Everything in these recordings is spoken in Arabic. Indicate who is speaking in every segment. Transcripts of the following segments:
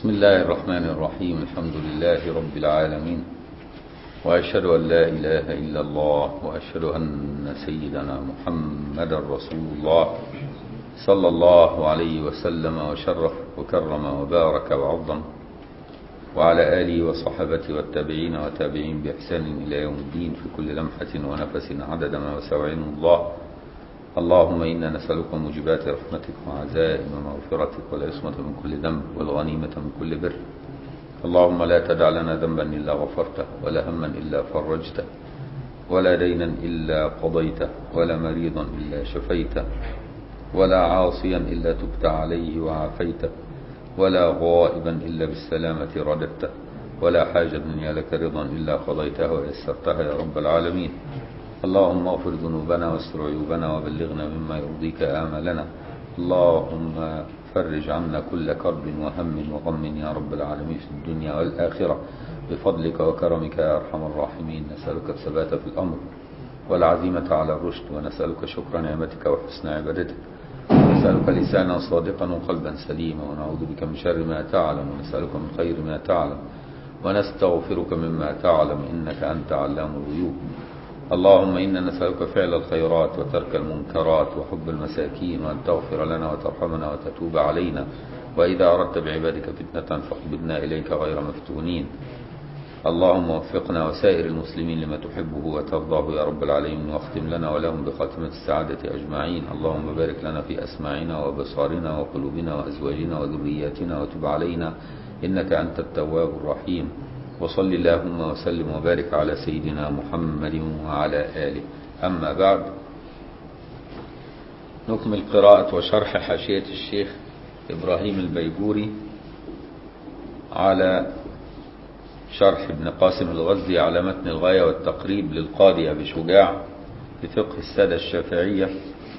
Speaker 1: بسم الله الرحمن الرحيم الحمد لله رب العالمين وأشهد أن لا إله إلا الله وأشهد أن سيدنا محمد رسول الله صلى الله عليه وسلم وشرف وكرم وبارك وعظم وعلى آله وصحبته والتابعين وتابعين بإحسان إلى يوم الدين في كل لمحة ونفس عدد ما وسع علم الله. اللهم إنا نسألك موجبات رحمتك وعزائم مغفرتك والعصمة من كل ذنب والغنيمة من كل بر. اللهم لا تدع لنا ذنبا إلا غفرته ولا هما إلا فرجته ولا دينا إلا قضيته ولا مريضا إلا شفيته ولا عاصيا إلا تبت عليه وعافيته ولا غائبا إلا بالسلامة رددته ولا حاجة دنيا لك رضا إلا قضيتها ويسرتها يا رب العالمين. اللهم اغفر ذنوبنا واستر عيوبنا وبلغنا مما يرضيك آملنا اللهم فرج عنا كل كرب وهم وغم يا رب العالمين في الدنيا والآخرة. بفضلك وكرمك يا أرحم الراحمين. نسألك الثبات في الأمر والعزيمة على الرشد ونسألك شكر نعمتك وحسن عبادتك. ونسألك لسانا صادقا وقلبا سليما ونعوذ بك من شر ما تعلم ونسألك من خير ما تعلم ونستغفرك مما تعلم إنك أنت علام الغيوب. اللهم إنا نسألك فعل الخيرات وترك المنكرات وحب المساكين وأن تغفر لنا وترحمنا وتتوب علينا. وإذا أردت بعبادك فتنة فاقبضنا إليك غير مفتونين. اللهم وفقنا وسائر المسلمين لما تحبه وترضاه يا رب العالمين. واختم لنا ولهم بخاتمة السعادة أجمعين. اللهم بارك لنا في أسماعنا وبصارنا وقلوبنا وأزواجنا وذرياتنا وتب علينا. إنك أنت التواب الرحيم. وصل اللهم وسلم وبارك على سيدنا محمد وعلى آله. أما بعد نكمل قراءة وشرح حاشية الشيخ إبراهيم البيجوري على شرح ابن قاسم الغزي على متن الغاية والتقريب للقاضي أبي شجاع بفقه السادة الشافعية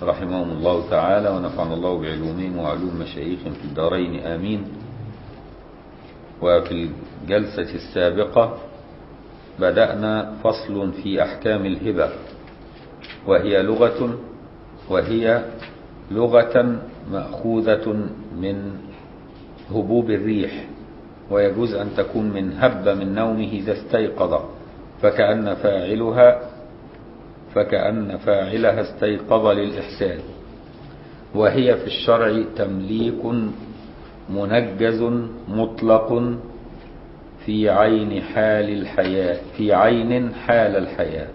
Speaker 1: رحمهم الله تعالى ونفعنا الله بعلومهم وعلوم مشايخهم في الدارين. آمين. وفي الجلسة السابقة بدأنا فصل في أحكام الهبة وهي لغة وهي لغة مأخوذة من هبوب الريح ويجوز أن تكون من هب من نومه إذا استيقظ فكأن فاعلها فكأن فاعلها استيقظ للإحسان وهي في الشرع تمليك منجز مطلق في عين حال الحياة في عين حال الحياة.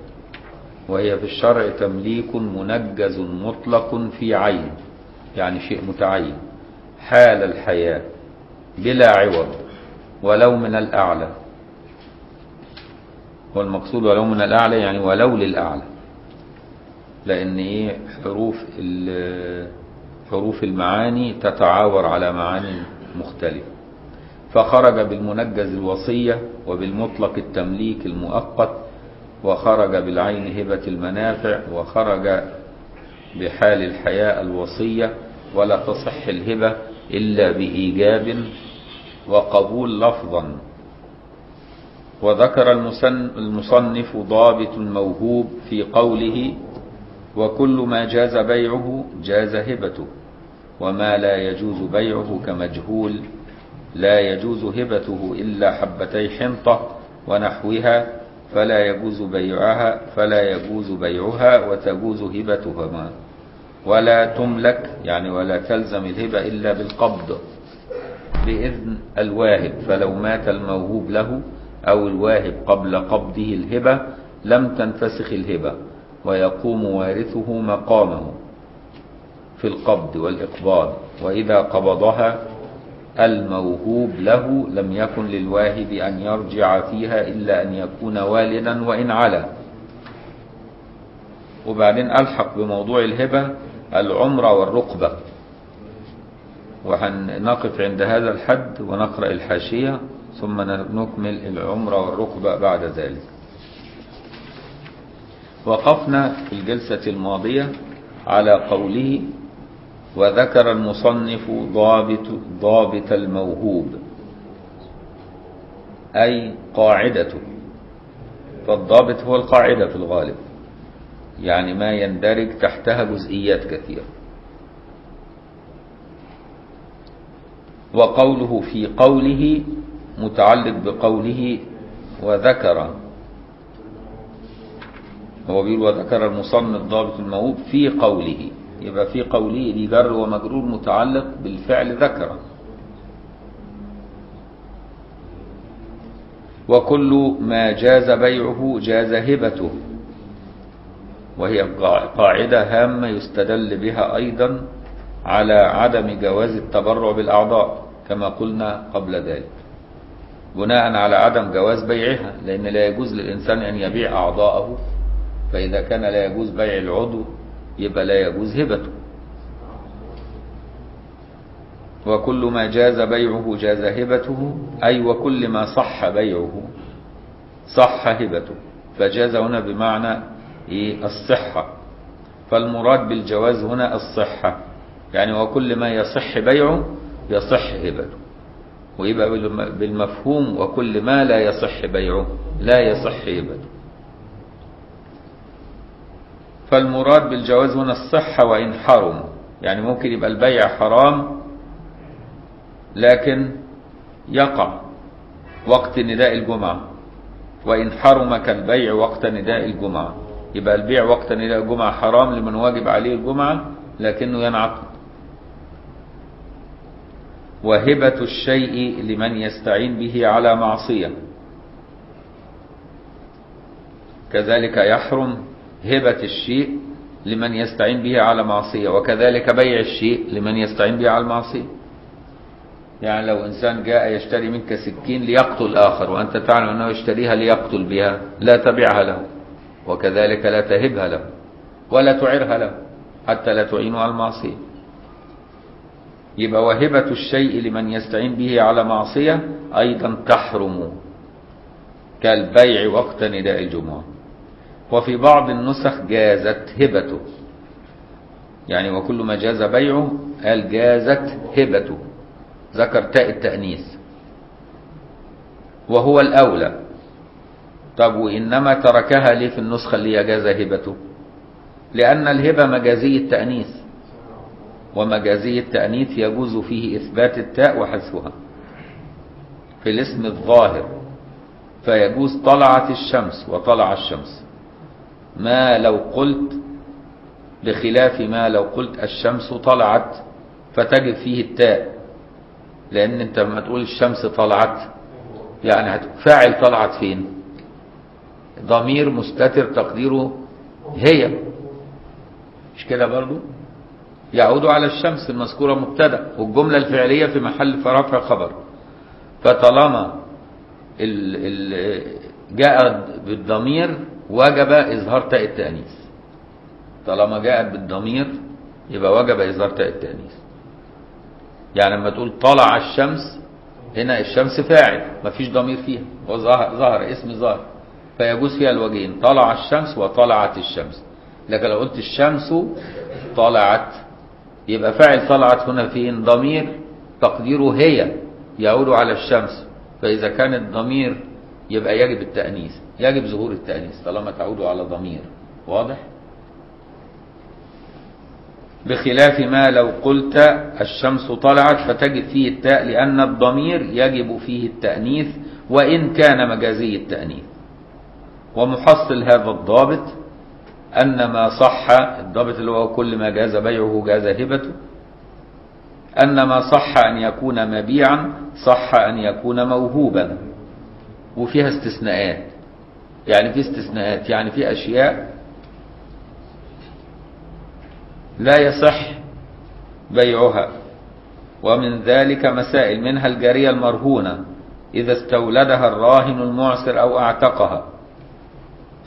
Speaker 1: وهي في الشرع تمليك منجز مطلق في عين يعني شيء متعين. حال الحياة بلا عوض ولو من الأعلى. هو المقصود ولو من الأعلى يعني ولو للأعلى. لأن إيه؟ حروف حروف المعاني تتعاور على معاني مختلفة. فخرج بالمنجز الوصية وبالمطلق التمليك المؤقت وخرج بالعين هبة المنافع وخرج بحال الحياة الوصية ولا تصح الهبة إلا بإيجاب وقبول لفظا. وذكر المصنف ضابط الموهوب في قوله وكل ما جاز بيعه جاز هبته وما لا يجوز بيعه كمجهول لا يجوز هبته إلا حبتي حنطة ونحوها فلا يجوز بيعها فلا يجوز بيعها وتجوز هبتهما. ولا تملك يعني ولا تلزم الهبة إلا بالقبض بإذن الواهب. فلو مات الموهوب له أو الواهب قبل قبضه الهبة لم تنفسخ الهبة. ويقوم وارثه مقامه في القبض والإقباض وإذا قبضها الموهوب له لم يكن للواهب أن يرجع فيها إلا أن يكون والدا وإن علا. وبعدين ألحق بموضوع الهبة العمرة والرقبة. وهنقف عند هذا الحد ونقرأ الحاشية ثم نكمل العمرة والرقبة بعد ذلك. وقفنا في الجلسة الماضية على قوله وذكر المصنف ضابط, ضابط الموهوب أي قاعدته. فالضابط هو القاعدة في الغالب يعني ما يندرج تحتها جزئيات كثيرة. وقوله في قوله متعلق بقوله وذكر هو بيقول وذكر المصنف ضابط الموهوب في قوله. يبقى في قوله دي جر ومجرور متعلق بالفعل ذكر. وكل ما جاز بيعه جاز هبته. وهي قاعدة هامة يستدل بها أيضا على عدم جواز التبرع بالأعضاء كما قلنا قبل ذلك. بناء على عدم جواز بيعها لأن لا يجوز للإنسان أن يبيع أعضاءه فإذا كان لا يجوز بيع العضو يبقى لا يجوز هبته. وكل ما جاز بيعه جاز هبته أي وكل ما صح بيعه صح هبته. فجاز هنا بمعنى إيه؟ الصحة. فالمراد بالجواز هنا الصحة. يعني وكل ما يصح بيعه يصح هبته. ويبقى بالمفهوم وكل ما لا يصح بيعه لا يصح هبته. فالمراد بالجواز هنا الصحة وإن حرم. يعني ممكن يبقى البيع حرام لكن يقع وقت نداء الجمعة. وإن حرم كالبيع وقت نداء الجمعة. يبقى البيع وقت نداء الجمعة حرام لمن واجب عليه الجمعة لكنه ينعقد. وهبة الشيء لمن يستعين به على معصية. كذلك يحرم هبة الشيء لمن يستعين به على معصية وكذلك بيع الشيء لمن يستعين به على المعصية. يعني لو إنسان جاء يشتري منك سكين ليقتل آخر وأنت تعلم أنه يشتريها ليقتل بها لا تبيعها له وكذلك لا تهبها له ولا تعرها له حتى لا تعينه على المعصية. يبقى وهبة الشيء لمن يستعين به على معصية أيضا تحرم كالبيع وقت نداء الجمعة. وفي بعض النسخ جازت هبته. يعني وكل ما جاز بيعه قال جازت هبته. ذكر تاء التأنيث. وهو الأولى. طب وإنما تركها ليه في النسخة اللي يجاز هبته؟ لأن الهبة مجازي التأنيث. ومجازي التأنيث يجوز فيه إثبات التاء وحذفها. في الاسم الظاهر. فيجوز طلعت الشمس وطلع الشمس. ما لو قلت بخلاف ما لو قلت الشمس طلعت فتجد فيه التاء لأن أنت لما تقول الشمس طلعت يعني فاعل طلعت فين؟ ضمير مستتر تقديره هي. مش كده برضو؟ يعود على الشمس المذكورة مبتدأ والجملة الفعلية في محل رفع خبر. فطالما ال ال جاء بالضمير وجب إظهار تاء التأنيث. طالما جاءت بالضمير يبقى وجب إظهار تاء التأنيث. يعني لما تقول طلع الشمس هنا الشمس فاعل مفيش ضمير فيها. ظهر اسم ظاهر. فيجوز فيها الوجهين طلع الشمس وطلعت الشمس. لكن لو قلت الشمس طلعت يبقى فاعل طلعت هنا فين ضمير تقديره هي يعود على الشمس. فإذا كان الضمير يبقى يجب التأنيث. يجب ظهور التأنيث طالما تعود على ضمير واضح؟ بخلاف ما لو قلت الشمس طلعت فتجد فيه التاء لأن الضمير يجب فيه التأنيث وإن كان مجازي التأنيث. ومحصل هذا الضابط أن ما صح الضابط اللي هو كل ما جاز بيعه جاز هبته أن ما صح أن يكون مبيعا صح أن يكون موهوبا وفيها استثناءات. يعني في استثناءات يعني في أشياء لا يصح بيعها ومن ذلك مسائل منها الجارية المرهونة إذا استولدها الراهن المعسر أو أعتقها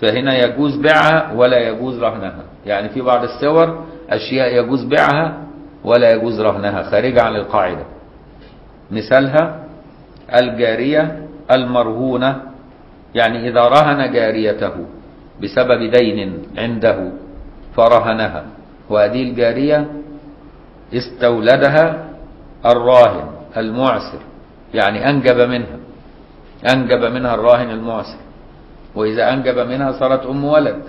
Speaker 1: فهنا يجوز بيعها ولا يجوز رهنها. يعني في بعض الصور أشياء يجوز بيعها ولا يجوز رهنها خارجة عن القاعدة. مثالها الجارية المرهونة يعني إذا رهن جاريته بسبب دين عنده فرهنها وهذه الجارية استولدها الراهن المعسر يعني أنجب منها أنجب منها الراهن المعسر. وإذا أنجب منها صارت أم ولد.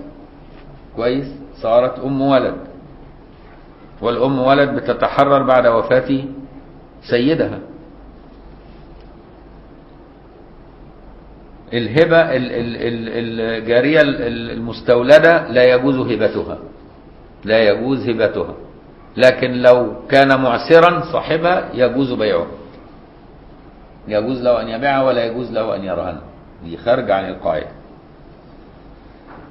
Speaker 1: كويس؟ صارت أم ولد. والأم ولد بتتحرر بعد وفاة سيدها. الهبة ال- ال- ال- الجارية ال- ال- المستولدة لا يجوز هبتها. لا يجوز هبتها. لكن لو كان معسرا صاحبها يجوز بيعها يجوز له أن يبيعها ولا يجوز له أن يرهنها. دي خارج عن القاعدة.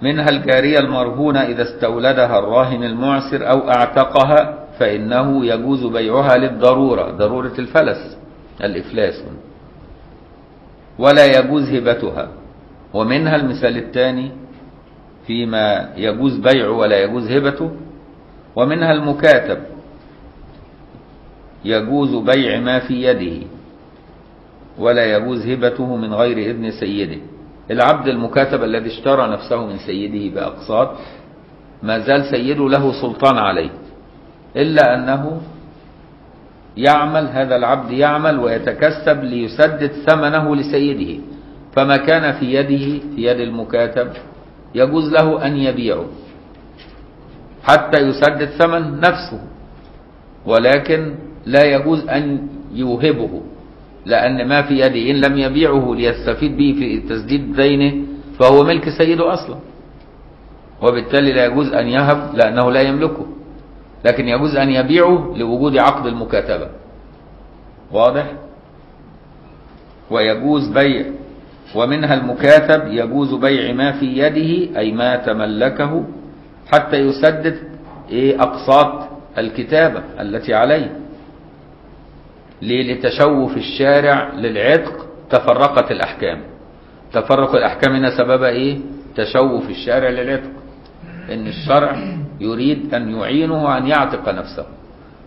Speaker 1: منها الجارية المرهونة إذا استولدها الراهن المعسر أو أعتقها فإنه يجوز بيعها للضرورة ضرورة الفلس الإفلاس. ولا يجوز هبتها. ومنها المثال الثاني فيما يجوز بيعه ولا يجوز هبته ومنها المكاتب. يجوز بيع ما في يده ولا يجوز هبته من غير إذن سيده. العبد المكاتب الذي اشترى نفسه من سيده بأقساط ما زال سيده له سلطان عليه إلا أنه يعمل هذا العبد يعمل ويتكسب ليسدد ثمنه لسيده. فما كان في يده في يد المكاتب يجوز له أن يبيعه حتى يسدد ثمن نفسه. ولكن لا يجوز أن يوهبه لأن ما في يده إن لم يبيعه ليستفيد به في تسديد دينه فهو ملك سيده أصلا. وبالتالي لا يجوز أن يهب لأنه لا يملكه. لكن يجوز أن يبيعه لوجود عقد المكاتبة. واضح؟ ويجوز بيع ومنها المكاتب يجوز بيع ما في يده أي ما تملكه حتى يسدد إيه أقساط الكتابة التي عليه. ليه؟ لتشوف الشارع للعتق تفرقت الأحكام. تفرق الأحكام هنا سببها إيه؟ تشوف الشارع للعتق. إن الشرع يريد أن يعينه أن يعتق نفسه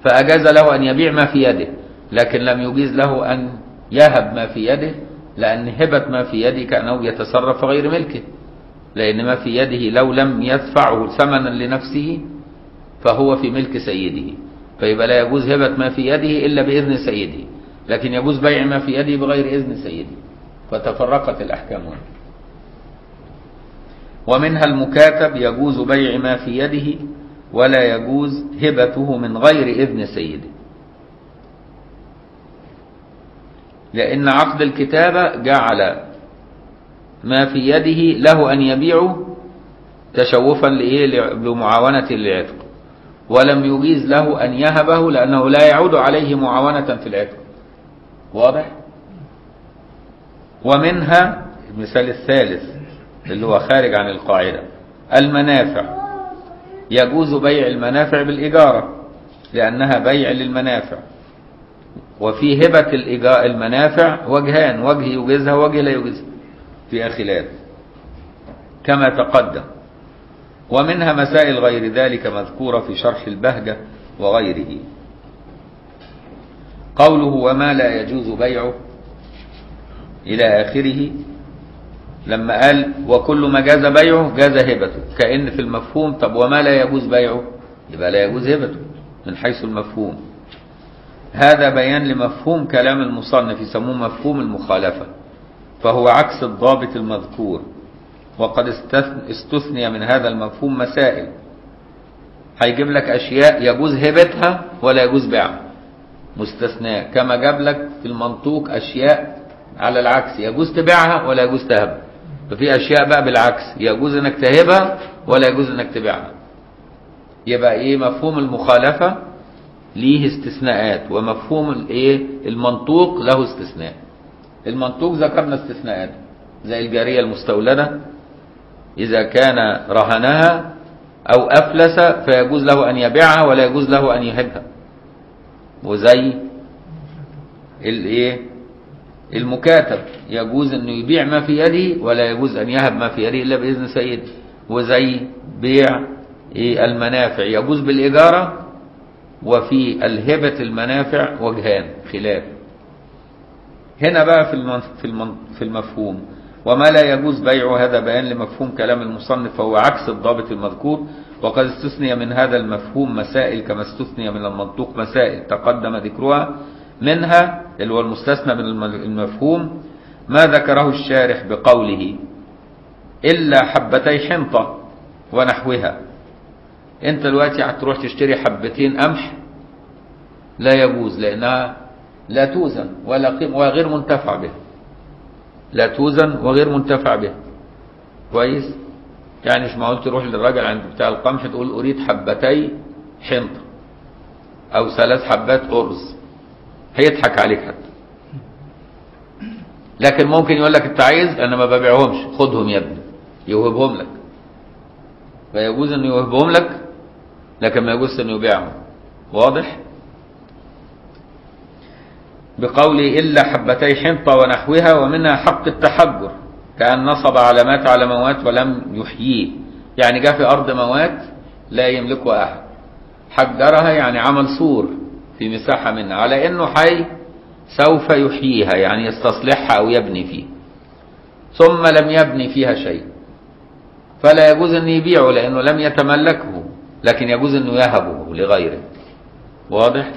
Speaker 1: فأجاز له أن يبيع ما في يده لكن لم يجيز له أن يهب ما في يده لأن هبة ما في يده كأنه يتصرف غير ملكه لأن ما في يده لو لم يدفعه ثمنا لنفسه فهو في ملك سيده فيبقى لا يجوز هبة ما في يده إلا بإذن سيده لكن يجوز بيع ما في يده بغير إذن سيده فتفرقت الأحكام. هنا ومنها المكاتب يجوز بيع ما في يده ولا يجوز هبته من غير إذن سيده. لأن عقد الكتابة جعل ما في يده له أن يبيعه تشوفا لإيه؟ لمعاونة العتق. ولم يجيز له أن يهبه لأنه لا يعود عليه معاونة في العتق. واضح؟ ومنها المثال الثالث. اللي هو خارج عن القاعدة. المنافع. يجوز بيع المنافع بالإجارة لأنها بيع للمنافع. وفي هبة المنافع وجهان وجه يجيزها وجه لا يجيزها فيها خلاف. كما تقدم. ومنها مسائل غير ذلك مذكورة في شرح البهجة وغيره. قوله وما لا يجوز بيعه إلى آخره لما قال وكل ما جاز بيعه جاز هبته. كأن في المفهوم طب وما لا يجوز بيعه؟ يبقى لا يجوز هبته من حيث المفهوم. هذا بيان لمفهوم كلام المصنف يسموه مفهوم المخالفة فهو عكس الضابط المذكور. وقد استث- استثني من هذا المفهوم مسائل. هيجيب لك أشياء يجوز هبتها ولا يجوز بيعها. مستثناء كما جاب لك في المنطوق أشياء على العكس يجوز تبيعها ولا يجوز تهبها. ففي أشياء بقى بالعكس يجوز إنك تهبها ولا يجوز إنك تبيعها. يبقى إيه؟ مفهوم المخالفة ليه استثناءات ومفهوم الايه المنطوق له استثناء. المنطوق ذكرنا استثناءات زي الجارية المستولدة إذا كان رهنها أو أفلس فيجوز له أن يبيعها ولا يجوز له أن يهبها. وزي الايه المكاتب. يجوز انه يبيع ما في يده ولا يجوز أن يهب ما في يده إلا بإذن سيده وزي بيع إيه المنافع. يجوز بالإجارة وفي الهبة المنافع وجهان خلاف. هنا بقى في في المفهوم. وما لا يجوز بيعه هذا بيان لمفهوم كلام المصنف فهو عكس الضابط المذكور. وقد استثني من هذا المفهوم مسائل كما استثني من المنطوق مسائل تقدم ذكرها. منها اللي هو المستثنى من الم- المفهوم ما ذكره الشارح بقوله إلا حبتي حنطة ونحوها. أنت دلوقتي هتروح تشتري حبتين قمح لا يجوز لأنها لا توزن ولا قيم وغير منتفع بها. لا توزن وغير منتفع بها. كويس؟ يعني مش معقول تروح للراجل عند بتاع القمح تقول أريد حبتي حنطة أو ثلاث حبات أرز. هيضحك عليك حتى. لكن ممكن يقول لك انت عايز؟ أنا ما ببيعهمش. خدهم يا ابني. يوهبهم لك. فيجوز انه يوهبهم لك لكن ما يجوز انه يبيعهم. واضح؟ بقوله إلا حبتي حنطة ونحوها ومنها حق التحجر. كأن نصب علامات على موات ولم يحييه. يعني جاء في أرض موات لا يملكها أحد. حجرها يعني عمل سور في مساحة منها على أنه حي سوف يحييها يعني يستصلحها أو يبني فيه. ثم لم يبني فيها شيء. فلا يجوز أن يبيعه لأنه لم يتملكه لكن يجوز أنه يهبه لغيره. واضح؟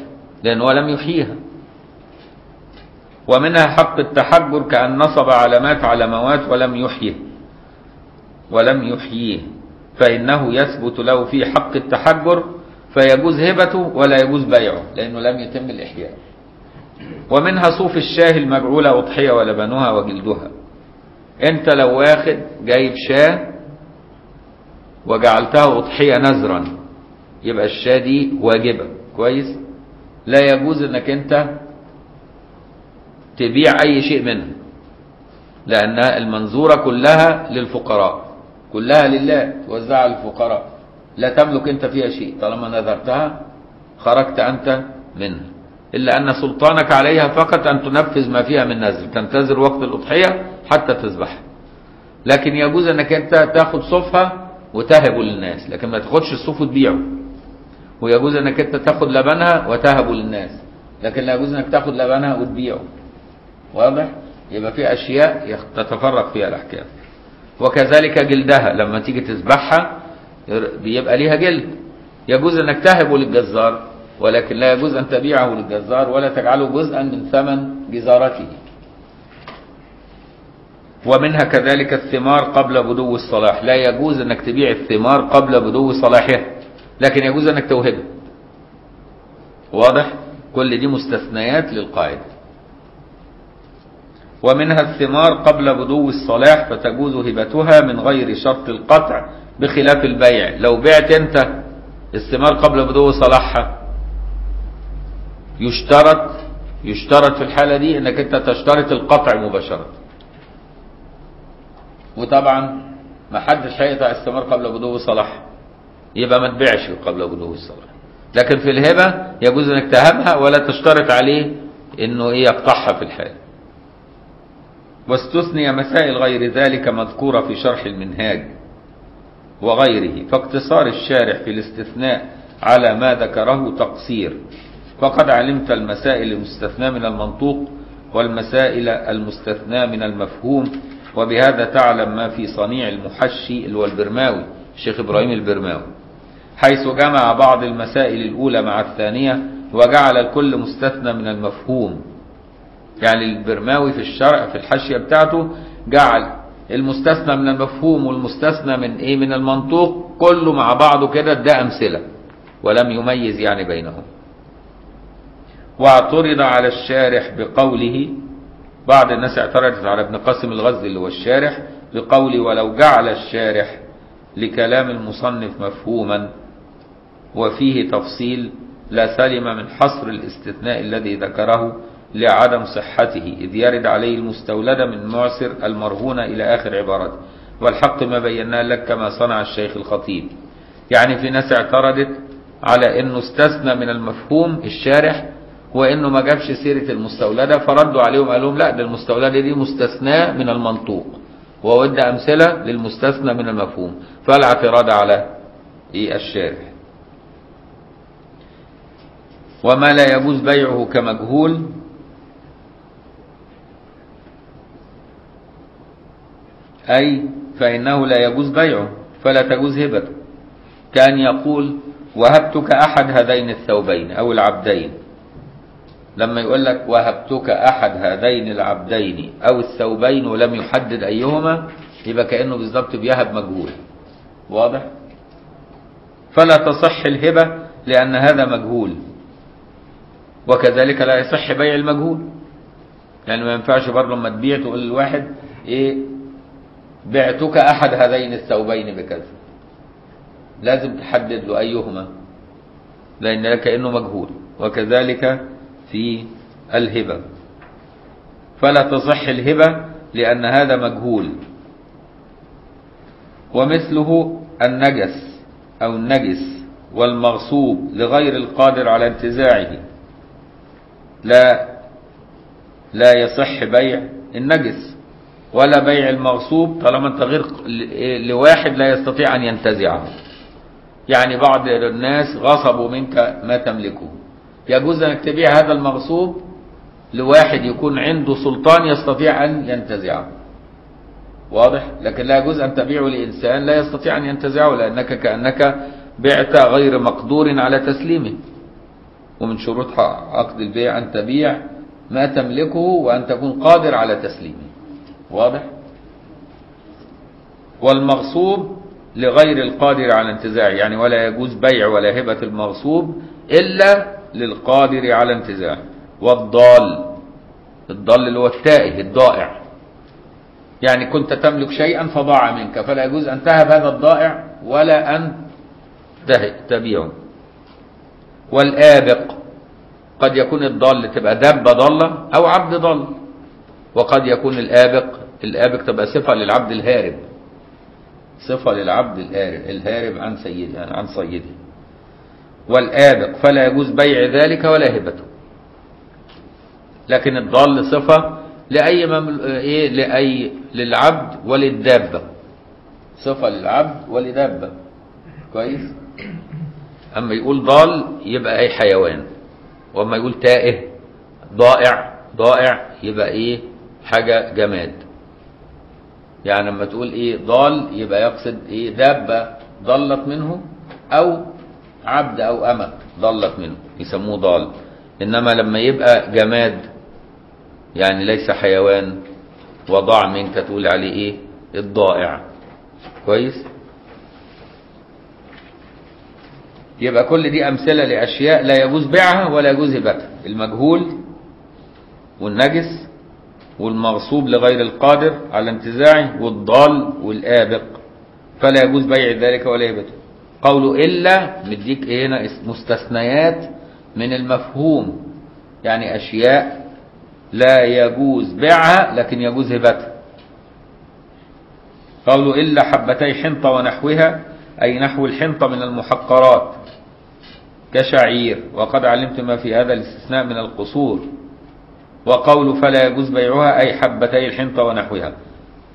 Speaker 1: لأنه لم يحييها. ومنها حق التحجر كأن نصب علامات على موات ولم يحيه. ولم يحييه. فإنه يثبت له في حق التحجر فيجوز هبته ولا يجوز بيعه لأنه لم يتم الإحياء. ومنها صوف الشاه المجعولة أضحية ولبنها وجلدها. أنت لو واخد جايب شاه وجعلتها أضحية نذرا يبقى الشاة دي واجبة. كويس؟ لا يجوز إنك أنت تبيع أي شيء منها لأن المنظورة كلها للفقراء كلها لله توزعها للفقراء لا تملك أنت فيها شيء. طالما نذرتها خرجت أنت منها. إلا أن سلطانك عليها فقط أن تنفذ ما فيها من نذر. تنتظر وقت الأضحية حتى تذبحها لكن يجوز أنك أنت تاخد صوفها وتهبه للناس لكن ما تاخدش الصوف وتبيعه. ويجوز أنك أنت تاخد لبنها وتهبه للناس لكن لا يجوز أنك تاخد لبنها وتبيعه. واضح؟ يبقى في أشياء تتفرق فيها الأحكام. وكذلك جلدها. لما تيجي تذبحها بيبقى ليها جلد. يجوز أنك تهبه للجزار ولكن لا يجوز أن تبيعه للجزار ولا تجعله جزءا من ثمن جزارته. ومنها كذلك الثمار قبل بدو الصلاح. لا يجوز أنك تبيع الثمار قبل بدو صلاحها لكن يجوز أنك توهبه. واضح؟ كل دي مستثنيات للقاعدة. ومنها الثمار قبل بدو الصلاح فتجوز هبتها من غير شرط القطع بخلاف البيع. لو بعت انت الثمار قبل بدو صلاحها يشترط يشترط في الحالة دي إنك أنت تشترط القطع مباشرة. وطبعا ما حدش هيقطع الثمار قبل بدو صلاحها يبقى ما تبيعش قبل بدو الصلاح لكن في الهبة يجوز إنك تهبها ولا تشترط عليه إنه إيه يقطعها في الحال واستثني مسائل غير ذلك مذكورة في شرح المنهاج. وغيره فاقتصار الشارح في الاستثناء على ما ذكره تقصير. فقد علمت المسائل المستثنى من المنطوق والمسائل المستثنى من المفهوم وبهذا تعلم ما في صنيع المحشي البرماوي الشيخ إبراهيم البرماوي. حيث جمع بعض المسائل الأولى مع الثانية وجعل الكل مستثنى من المفهوم. يعني البرماوي في الشرع في الحاشية بتاعته جعل المستثنى من المفهوم والمستثنى من إيه؟ من المنطوق كله مع بعضه كده ده أمثلة ولم يميز يعني بينهم. واعترض على الشارح بقوله بعض الناس اعترضت على ابن قاسم الغزي اللي هو الشارح بقوله ولو جعل الشارح لكلام المصنف مفهوما وفيه تفصيل لا سلم من حصر الاستثناء الذي ذكره لعدم صحته إذ يرد عليه المستولد من معسر المرهون إلى آخر عبارته. والحق ما بيناه لك كما صنع الشيخ الخطيب. يعني في ناس اعترضت على إنه استثنى من المفهوم الشارح وإنه ما جابش سيرة المستولدة فردوا عليهم قال لهم لا ده المستولدة دي مستثناة من المنطوق وودى أمثلة للمستثنى من المفهوم. فلا اعتراض على إيه الشارح. وما لا يجوز بيعه كمجهول أي فإنه لا يجوز بيعه فلا تجوز هبته. كان يقول وهبتك أحد هذين الثوبين أو العبدين؟ لما يقول لك وهبتك أحد هذين العبدين أو الثوبين ولم يحدد أيهما يبقى كأنه بالظبط بيهب مجهول. واضح؟ فلا تصح الهبة لأن هذا مجهول. وكذلك لا يصح بيع المجهول. يعني ما ينفعش برضه لما تبيع تقول للواحد إيه بعتك أحد هذين الثوبين بكذا. لازم تحدد له أيهما لأن كانه مجهول وكذلك في الهبة. فلا تصح الهبة لأن هذا مجهول. ومثله النجس أو النجس والمغصوب لغير القادر على انتزاعه. لا لا يصح بيع النجس. ولا بيع المغصوب طالما انت غير لواحد لا يستطيع أن ينتزعه. يعني بعض الناس غصبوا منك ما تملكه. يجوز أنك تبيع هذا المغصوب لواحد يكون عنده سلطان يستطيع أن ينتزعه. واضح؟ لكن لا يجوز أن تبيعه لإنسان لا يستطيع أن ينتزعه لأنك كأنك بعت غير مقدور على تسليمه. ومن شروط عقد البيع أن تبيع ما تملكه وأن تكون قادر على تسليمه. واضح؟ والمغصوب لغير القادر على انتزاعه يعني ولا يجوز بيع ولا هبة المغصوب إلا للقادر على انتزاعه والضال الضال اللي هو التائه الضائع. يعني كنت تملك شيئا فضاع منك فلا يجوز أن تهب هذا الضائع ولا أن تبيعه. والآبق قد يكون الضال تبقى دابة ضالة أو عبد ضال وقد يكون الآبق الآبق تبقى صفة للعبد الهارب. صفة للعبد الهارب الهارب عن سيده عن صيده. والآبق فلا يجوز بيع ذلك ولا هبته. لكن الضال صفة لأي ممل... إيه لأي للعبد وللدابة. صفة للعبد ولدابة. كويس؟ أما يقول ضال يبقى أي حيوان. وأما يقول تائه ضائع ضائع يبقى إيه؟ حاجة جماد. يعني لما تقول إيه ضال يبقى يقصد إيه دابة ضلت منه أو عبد أو أمة ضلت منه يسموه ضال. إنما لما يبقى جماد يعني ليس حيوان وضع منك تقول عليه إيه الضائع. كويس؟ يبقى كل دي أمثلة لأشياء لا يجوز بيعها ولا يجوز هبتها المجهول والنجس والمغصوب لغير القادر على انتزاعه والضال والآبق. فلا يجوز بيع ذلك ولا هبته قوله إلا مديك إيه هنا؟ مستثنيات من المفهوم. يعني أشياء لا يجوز بيعها لكن يجوز هبتها. قوله إلا حبتي حنطة ونحوها أي نحو الحنطة من المحقرات. كشعير وقد علمت ما في هذا الاستثناء من القصور. وقول فلا يجوز بيعها أي حبتي الحنطة ونحوها.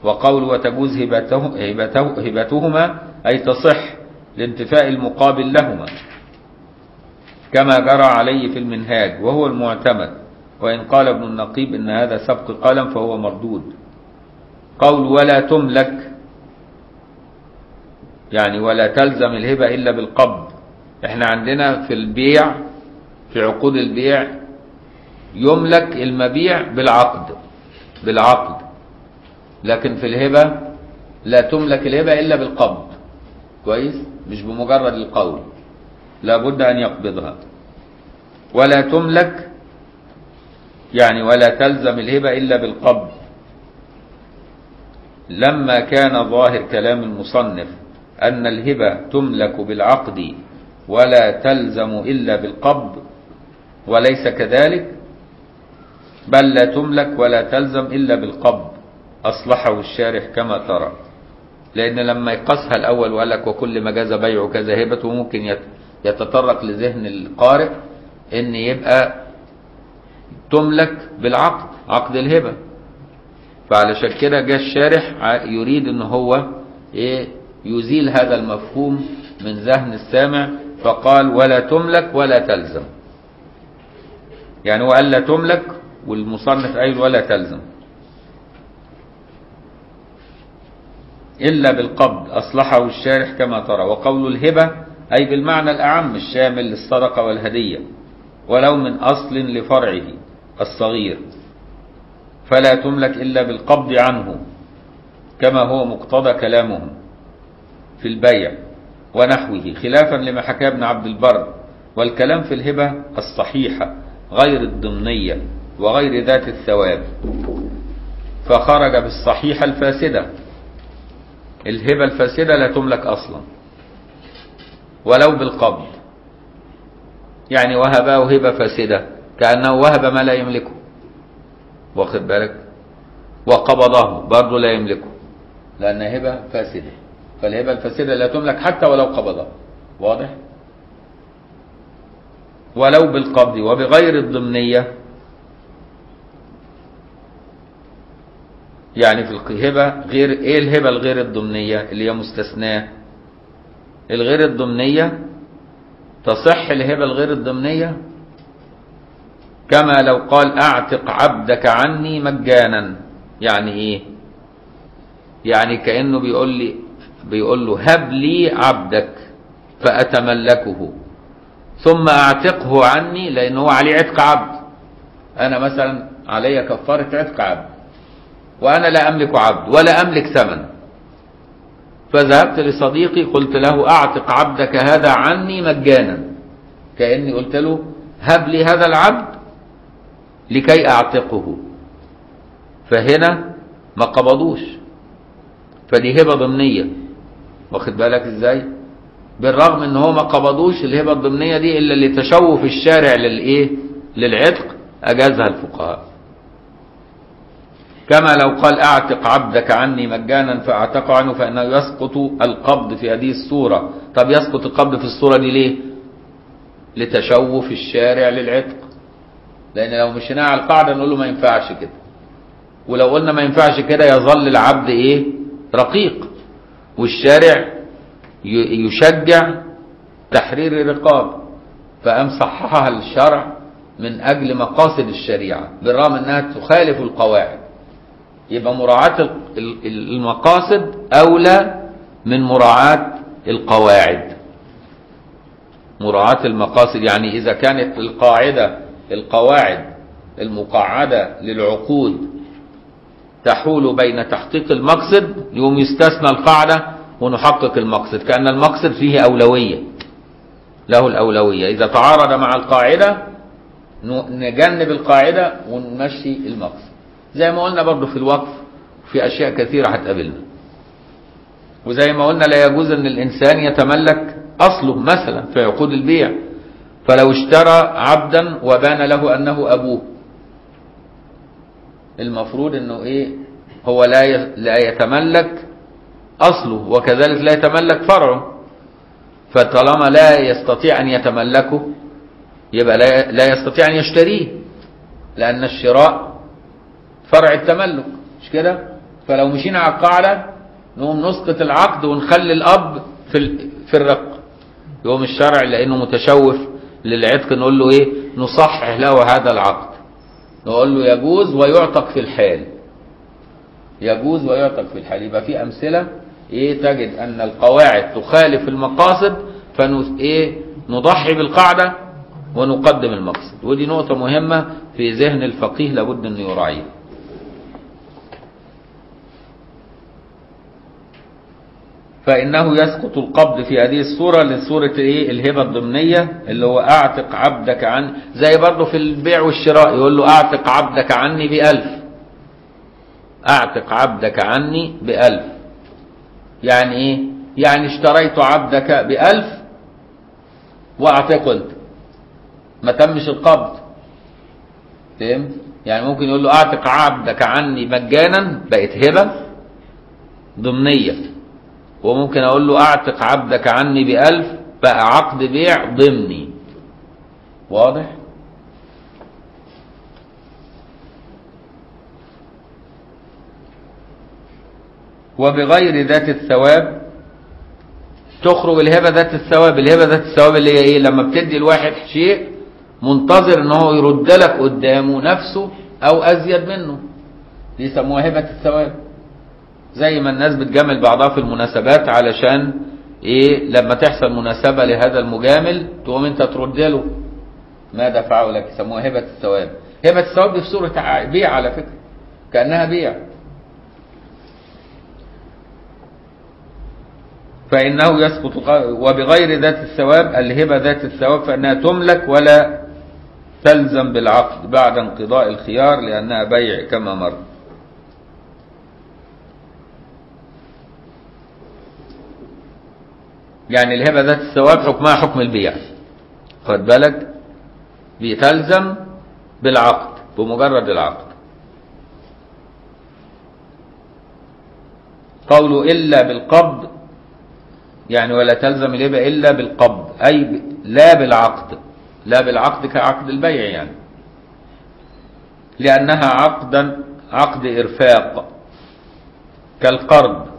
Speaker 1: وقول وتجوز هبته هبته هبتهما أي تصح لانتفاء المقابل لهما. كما جرى عليه في المنهاج وهو المعتمد. وإن قال ابن النقيب إن هذا سبق قلم فهو مردود. قول ولا تملك يعني ولا تلزم الهبة إلا بالقبض. إحنا عندنا في البيع في عقود البيع يملك المبيع بالعقد بالعقد. لكن في الهبة لا تملك الهبة إلا بالقبض. كويس؟ مش بمجرد القول. لابد أن يقبضها. ولا تملك يعني ولا تلزم الهبة إلا بالقبض. لما كان ظاهر كلام المصنف أن الهبة تملك بالعقد ولا تلزم إلا بالقبض وليس كذلك؟ بل لا تملك ولا تلزم إلا بالقبض أصلحه الشارح كما ترى. لأن لما يقصها الأول وقال لك وكل ما جاز بيع كذا هبته ممكن يتطرق لذهن القارئ إن يبقى تملك بالعقد عقد الهبة. فعلشان كده جاء الشارح يريد إن هو إيه يزيل هذا المفهوم من ذهن السامع فقال ولا تملك ولا تلزم. يعني هو قال لا تملك والمصنف قايل ولا تلزم. إلا بالقبض أصلحه الشارح كما ترى. وقول الهبة أي بالمعنى الأعم الشامل للصدقة والهدية ولو من أصل لفرعه الصغير. فلا تملك إلا بالقبض عنه كما هو مقتضى كلامهم في البيع ونحوه. خلافا لما حكى ابن عبد البر والكلام في الهبة الصحيحة غير الضمنية. وغير ذات الثواب فخرج بالصحيحة الفاسدة. الهبة الفاسدة لا تملك أصلا ولو بالقبض. يعني وهبه هبة فاسدة كأنه وهب ما لا يملكه. واخد بالك؟ وقبضه برضه لا يملكه لأن هبة فاسدة. فالهبة الفاسدة لا تملك حتى ولو قبضه. واضح؟ ولو بالقبض وبغير الضمنية يعني في الهبة غير إيه الهبة الغير الضمنية اللي هي مستثناة؟ الغير الضمنية تصح الهبة الغير الضمنية؟ كما لو قال أعتق عبدك عني مجانا يعني إيه؟ يعني كأنه بيقول لي بيقول له هب لي عبدك فأتملكه ثم أعتقه عني لأنه هو عليه عتق عبد. أنا مثلا علي كفارة عتق عبد. وأنا لا أملك عبد ولا أملك ثمن. فذهبت لصديقي قلت له أعتق عبدك هذا عني مجانا. كأني قلت له هب لي هذا العبد لكي أعتقه. فهنا ما قبضوش. فدي هبة ضمنية. واخد بالك إزاي؟ بالرغم إن هو ما قبضوش الهبة الضمنية دي إلا لتشوف الشارع للإيه؟ للعتق أجازها الفقهاء. كما لو قال اعتق عبدك عني مجانا فاعتق عنه فإنه يسقط القبض في هذه الصورة. طب يسقط القبض في الصورة دي ليه؟ لتشوف الشارع للعتق. لأن لو مشينا على القاعدة نقول له ما ينفعش كده. ولو قلنا ما ينفعش كده يظل العبد إيه؟ رقيق. والشارع يشجع تحرير الرقاب. فقام صححها الشرع من أجل مقاصد الشريعة بالرغم إنها تخالف القواعد. يبقى مراعاة المقاصد أولى من مراعاة القواعد. مراعاة المقاصد يعني إذا كانت القاعدة القواعد المقعدة للعقود تحول بين تحقيق المقصد يوم يستثنى القاعدة ونحقق المقصد كأن المقصد فيه أولوية له الأولوية. إذا تعارض مع القاعدة نجنب القاعدة ونمشي المقصد. زي ما قلنا برضو في الوقف في أشياء كثيرة هتقابلنا. وزي ما قلنا لا يجوز أن الإنسان يتملك أصله مثلا في عقود البيع. فلو اشترى عبدا وبان له أنه أبوه. المفروض أنه إيه؟ هو لا لا يتملك أصله وكذلك لا يتملك فرعه. فطالما لا يستطيع أن يتملكه يبقى لا يستطيع أن يشتريه. لأن الشراء فرع التملك مش كده؟ فلو مشينا على القاعدة نقوم نسقط العقد ونخلي الأب في في الرق. يقوم الشرع لأنه متشوف للعتق نقول له إيه؟ نصحح له هذا العقد. نقول له يجوز ويعتق في الحال. يجوز ويعتق في الحال. يبقى في أمثلة إيه؟ تجد أن القواعد تخالف المقاصد فن إيه؟ نضحي بالقاعدة ونقدم المقصد. ودي نقطة مهمة في ذهن الفقيه لابد إنه يراعيها. فإنه يسقط القبض في هذه الصورة لصورة إيه؟ الهبة الضمنية اللي هو أعتق عبدك عن زي برضه في البيع والشراء يقول له أعتق عبدك عني بألف. أعتق عبدك عني بألف. يعني إيه؟ يعني اشتريت عبدك بألف واعتق انت ما تمش القبض. فهمت؟ يعني ممكن يقول له أعتق عبدك عني مجانا بقت هبة ضمنية. وممكن أقول له أعتق عبدك عني بألف بقى عقد بيع ضمني. واضح؟ وبغير ذات الثواب تخرج الهبة ذات الثواب. الهبة ذات الثواب اللي هي إيه؟ لما بتدي الواحد شيء منتظر إن هو يرد لك قدامه نفسه أو أزيد منه. دي يسموها هبة الثواب. زي ما الناس بتجامل بعضها في المناسبات علشان إيه لما تحصل مناسبة لهذا المجامل تقوم أنت ترد له. ما دفعه لك؟ يسموها هبة الثواب. هبة الثواب دي في صورة بيع على فكرة. كأنها بيع. فإنه يسقط وبغير ذات الثواب الهبة ذات الثواب فإنها تملك ولا تلزم بالعقد بعد انقضاء الخيار لأنها بيع كما مر. يعني الهبة ذات الثواب حكمها حكم البيع. خد بالك؟ بتلزم بالعقد بمجرد العقد. قوله إلا بالقبض يعني ولا تلزم الهبة إلا بالقبض أي لا بالعقد. لا بالعقد كعقد البيع يعني. لأنها عقدا عقد إرفاق كالقرض.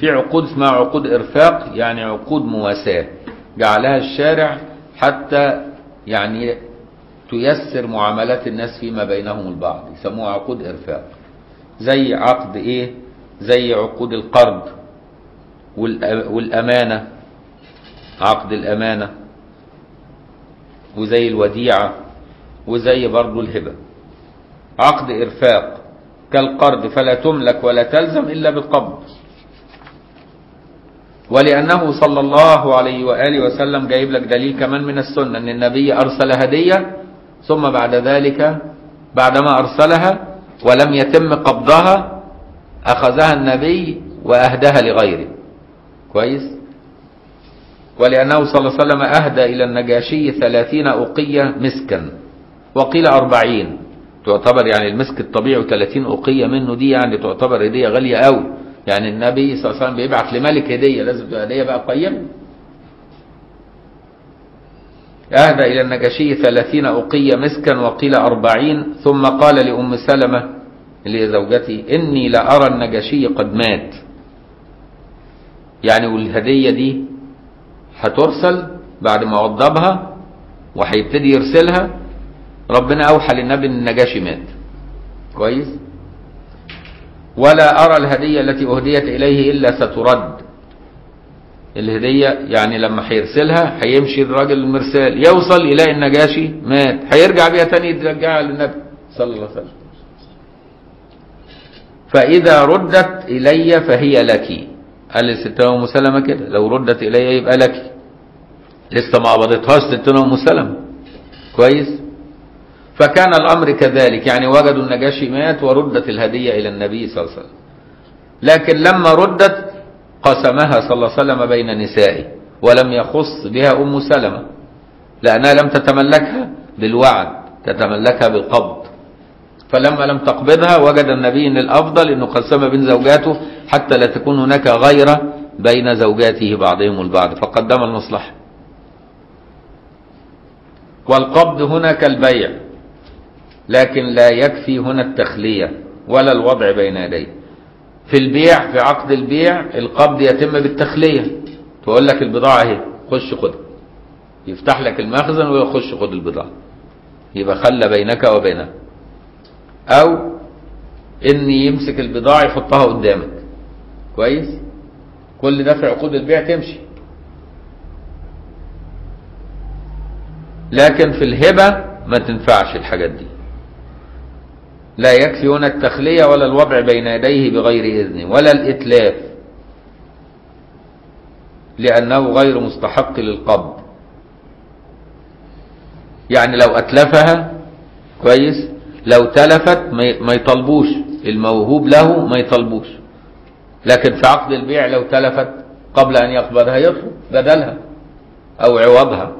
Speaker 1: في عقود اسمها عقود إرفاق يعني عقود مواساة. جعلها الشارع حتى يعني تيسر معاملات الناس فيما بينهم البعض. يسموها عقود إرفاق. زي عقد إيه؟ زي عقود القرض والأ- والأمانة. عقد الأمانة. وزي الوديعة. وزي برضو الهبة. عقد إرفاق. كالقرض فلا تملك ولا تلزم إلا بالقبض. ولأنه صلى الله عليه وآله وسلم جايب لك دليل كمان من السنة أن النبي أرسل هدية ثم بعد ذلك بعدما أرسلها ولم يتم قبضها أخذها النبي وأهداها لغيره. كويس؟ ولأنه صلى الله عليه وسلم أهدى إلى النجاشي ثلاثين أقية مسكا وقيل أربعين. تعتبر يعني المسك الطبيعي وثلاثين أقية منه دي يعني تعتبر هدية غالية قوي يعني النبي صلى الله عليه وسلم بيبعت لملك هدية لازم تبقى هدية بقى قيمة. أهدى إلى النجاشي ثلاثين أقية مسكا وقيل أربعين ثم قال لأم سلمة اللي زوجتي إني لأرى النجاشي قد مات. يعني والهدية دي هترسل بعد ما وضبها وهيبتدي يرسلها ربنا أوحى للنبي إن النجاشي مات. كويس؟ ولا أرى الهدية التي أهديت إليه إلا سترد. الهدية يعني لما هيرسلها هيمشي الراجل المرسال يوصل يلاقي النجاشي مات هيرجع بيها تاني يرجعها للنبي صلى الله عليه وسلم. فإذا ردت إلي فهي لك. قال لستنا أم سلمة كده لو ردت إلي يبقى لك. لسه ما قبضتهاش ستنا أم سلمة. كويس؟ فكان الأمر كذلك. يعني وجدوا النجاشي مات وردت الهدية إلى النبي صلى الله عليه وسلم. لكن لما ردت قسمها صلى الله عليه وسلم بين نسائه ولم يخص بها أم سلمة لأنها لم تتملكها بالوعد تتملكها بالقبض. فلما لم تقبضها وجد النبي إن الأفضل إنه قسم بين زوجاته حتى لا تكون هناك غيرة بين زوجاته بعضهم البعض. فقدم المصلحة. والقبض هنا كالبيع. لكن لا يكفي هنا التخلية ولا الوضع بين يديه. في البيع في عقد البيع القبض يتم بالتخلية. تقول لك البضاعة اهي خش خدها يفتح لك المخزن ويخش خد البضاعة. يبقى خلى بينك وبينها أو ان يمسك البضاعة يحطها قدامك. كويس؟ كل ده في عقود البيع تمشي. لكن في الهبة ما تنفعش الحاجات دي. لا يكفي هنا التخلية ولا الوضع بين يديه بغير إذن ولا الإتلاف لأنه غير مستحق للقبض. يعني لو أتلفها كويس لو تلفت ما يطلبوش الموهوب له ما يطلبوش. لكن في عقد البيع لو تلفت قبل أن يقبضها يطلب بدلها أو عوضها.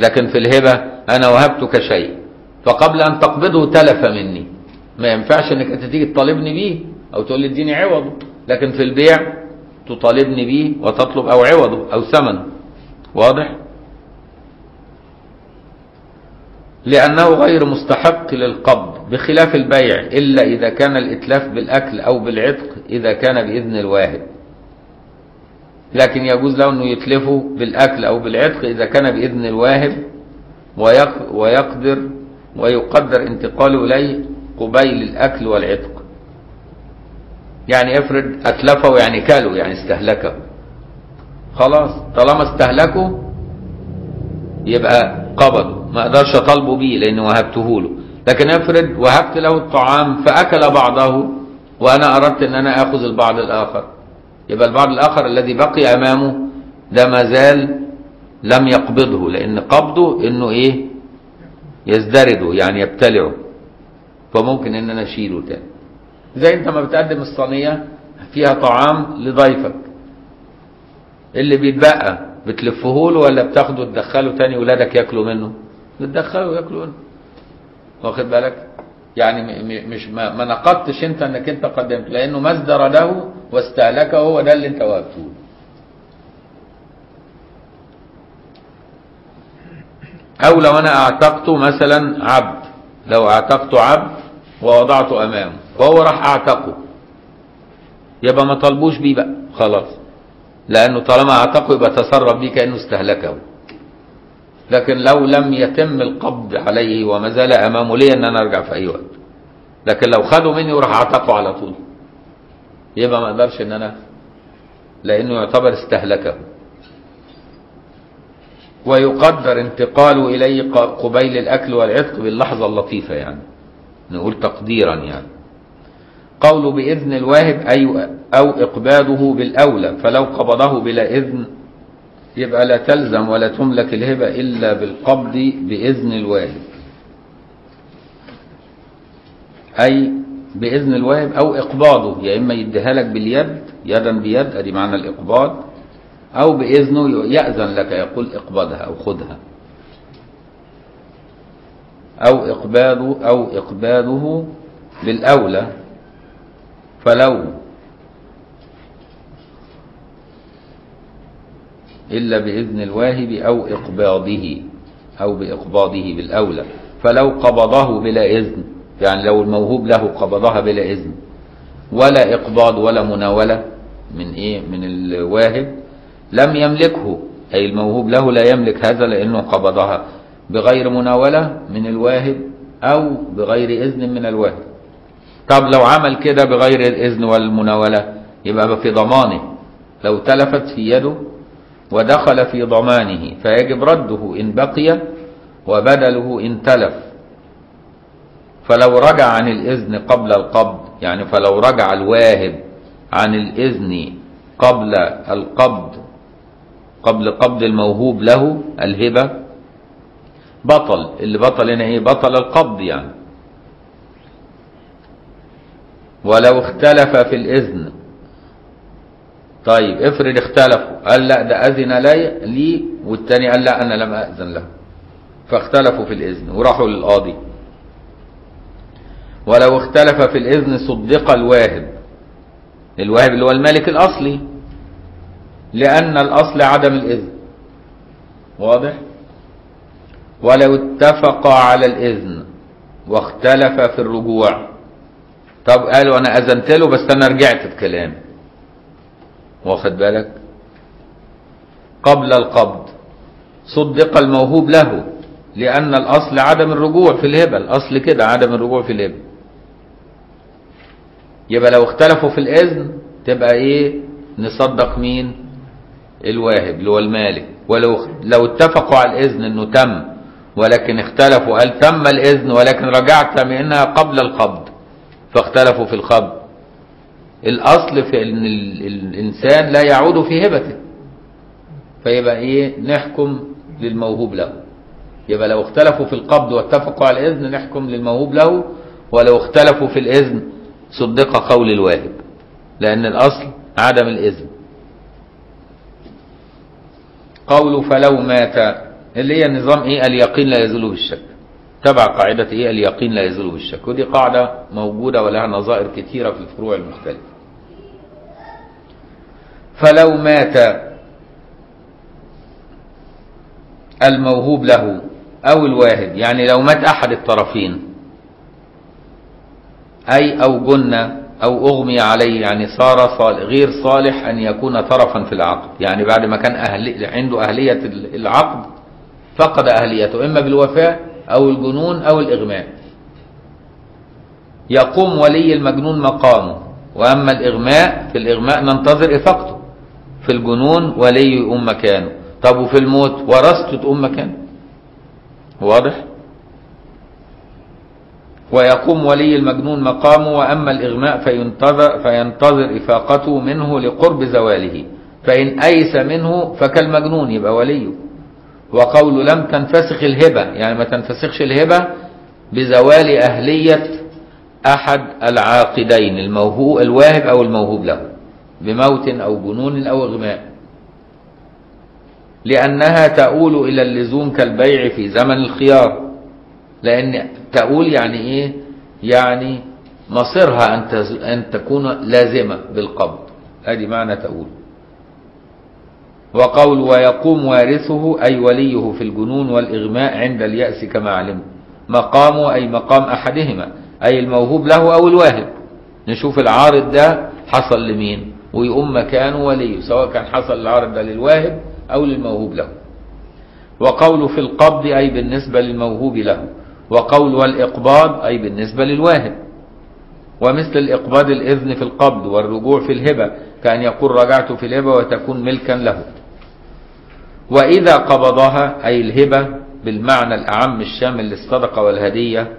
Speaker 1: لكن في الهبة أنا وهبتك شيء فقبل أن تقبضه تلف مني. ما ينفعش انك انت تيجي تطالبني بيه أو تقول لي اديني عوضه. لكن في البيع تطالبني بيه وتطلب أو عوضه أو ثمنه. واضح؟ لأنه غير مستحق للقبض بخلاف البيع إلا إذا كان الإتلاف بالأكل أو بالعتق إذا كان بإذن الواهب لكن يجوز له أنه يتلفه بالأكل أو بالعتق إذا كان بإذن الواهب ويقدر ويقدر انتقاله إليه قبيل الأكل والعتق. يعني افرض أتلفه يعني كاله يعني استهلكه. خلاص طالما استهلكه يبقى قبض ما أقدرش أطالبه بيه لأني وهبته له. لكن افرض وهبت له الطعام فأكل بعضه وأنا أردت إن أنا آخذ البعض الآخر. يبقى البعض الآخر الذي بقي أمامه ده ما زال لم يقبضه لأن قبضه إنه إيه؟ يزدرده يعني يبتلعه. فممكن إن أنا أشيله تاني. زي أنت ما بتقدم الصينية فيها طعام لضيفك. اللي بيتبقى بتلفه له ولا بتاخده تدخله تاني ولادك ياكلوا منه؟ بتدخله وياكلوا منه. واخد بالك؟ يعني مش ما, ما نقضتش أنت إنك أنت قدمت لأنه مصدر له واستهلكه هو ده اللي أنت له. أو لو أنا اعتقت مثلا عبد لو اعتقت عبد ووضعته امامه وهو راح اعتقه. يبقى ما طلبوش بيه بقى. خلاص. لأنه طالما اعتقه يبقى تصرف بيه كأنه استهلكه. لكن لو لم يتم القبض عليه وما زال امامه لي ان أنا ارجع في اي وقت؟ لكن لو خدوا مني وراح اعتقه على طول. يبقى ما أقدرش ان أنا لأنه يعتبر استهلكه. ويقدر انتقاله إليه ق- قبيل الأكل والعتق باللحظة اللطيفة يعني. نقول تقديرا يعني. قول بإذن الواهب أي أو اقباضه بالأولى فلو قبضه بلا إذن يبقى لا تلزم ولا تملك الهبة إلا بالقبض بإذن الواهب. أي بإذن الواهب أو إقباضه يا إما يديها لك باليد يدا بيد أدي معنى الإقباض. أو بإذنه ياذن لك يقول اقبضها أو خذها. أو إقباضه أو إقباضه بالاولى فلو إلا بإذن الواهب أو إقباضه أو بإقباضه بالأولى. فلو قبضه بلا إذن يعني لو الموهوب له قبضها بلا إذن. ولا إقباض ولا مناولة من إيه؟ من الواهب. لم يملكه أي الموهوب له لا يملك هذا لأنه قبضها بغير مناولة من الواهب أو بغير إذن من الواهب. طب لو عمل كده بغير الإذن والمناولة يبقى في ضمانه. لو تلفت في يده ودخل في ضمانه فيجب رده إن بقي وبدله إن تلف. فلو رجع عن الإذن قبل القبض يعني فلو رجع الواهب عن الإذن قبل القبض قبل قبض الموهوب له الهبة. بطل اللي بطل هنا إيه؟ بطل القبض يعني. ولو اختلف في الإذن. طيب افرض اختلفوا. قال لا ده أذن لي لي والتاني قال لا أنا لم أذن له. فاختلفوا في الإذن وراحوا للقاضي. ولو اختلف في الإذن صدق الواهب. الواهب اللي هو المالك الأصلي. لأن الأصل عدم الإذن. واضح؟ ولو اتفقا على الإذن واختلف في الرجوع. طب قالوا أنا أذنت له بس أنا رجعت بكلامي. واخد بالك؟ قبل القبض. صدق الموهوب له لأن الأصل عدم الرجوع في الهبة الأصل كده عدم الرجوع في الهبة يبقى لو اختلفوا في الإذن تبقى إيه؟ نصدق مين؟ الواهب اللي هو المالك. ولو لو اتفقوا على الإذن إنه تم ولكن اختلفوا قال تم الإذن ولكن رجعت منها قبل القبض فاختلفوا في القبض. الأصل في أن ال- الإنسان لا يعود في هبته. فيبقى إيه؟ نحكم للموهوب له. يبقى لو اختلفوا في القبض واتفقوا على الإذن نحكم للموهوب له ولو اختلفوا في الإذن صدق قول الواهب. لأن الأصل عدم الإذن. قوله فلو مات. اللي هي النظام إيه؟ اليقين لا يزول بالشك. تبع قاعدة إيه؟ اليقين لا يزول بالشك. ودي قاعدة موجودة ولها نظائر كثيرة في الفروع المختلفة. فلو مات الموهوب له أو الواهب يعني لو مات أحد الطرفين أي أو جن أو أغمي عليه يعني صار صالح غير صالح أن يكون طرفا في العقد. يعني بعد ما كان أهلي عنده أهلية العقد فقد أهليته إما بالوفاة أو الجنون أو الإغماء. يقوم ولي المجنون مقامه وأما الإغماء في الإغماء ننتظر إفاقته. في الجنون ولي يقوم مكانه. طب وفي الموت ورثته تقوم مكانه. واضح؟ ويقوم ولي المجنون مقامه وأما الاغماء فينتظر فينتظر إفاقته منه لقرب زواله. فإن أيس منه فكالمجنون يبقى وليه. وقول لم تنفسخ الهبة يعني ما تنفسخش الهبة بزوال أهلية أحد العاقدين الموهوب الواهب أو الموهوب له بموت أو جنون أو إغماء. لأنها تؤول إلى اللزوم كالبيع في زمن الخيار. لأن تؤول يعني إيه؟ يعني مصيرها أن أن تكون لازمة بالقبض. هذه معنى تؤول وقول ويقوم وارثه أي وليه في الجنون والإغماء عند اليأس كما علمت. مقامه أي مقام أحدهما أي الموهوب له أو الواهب. نشوف العارض ده حصل لمين؟ ويقوم مكانه وليه سواء كان حصل العارض ده للواهب أو للموهوب له. وقول في القبض أي بالنسبة للموهوب له. وقول والإقباض أي بالنسبة للواهب. ومثل الإقباض الإذن في القبض والرجوع في الهبة كأن يقول رجعت في الهبة وتكون ملكا له. وإذا قبضها أي الهبة بالمعنى الأعم الشامل للصدقة والهدية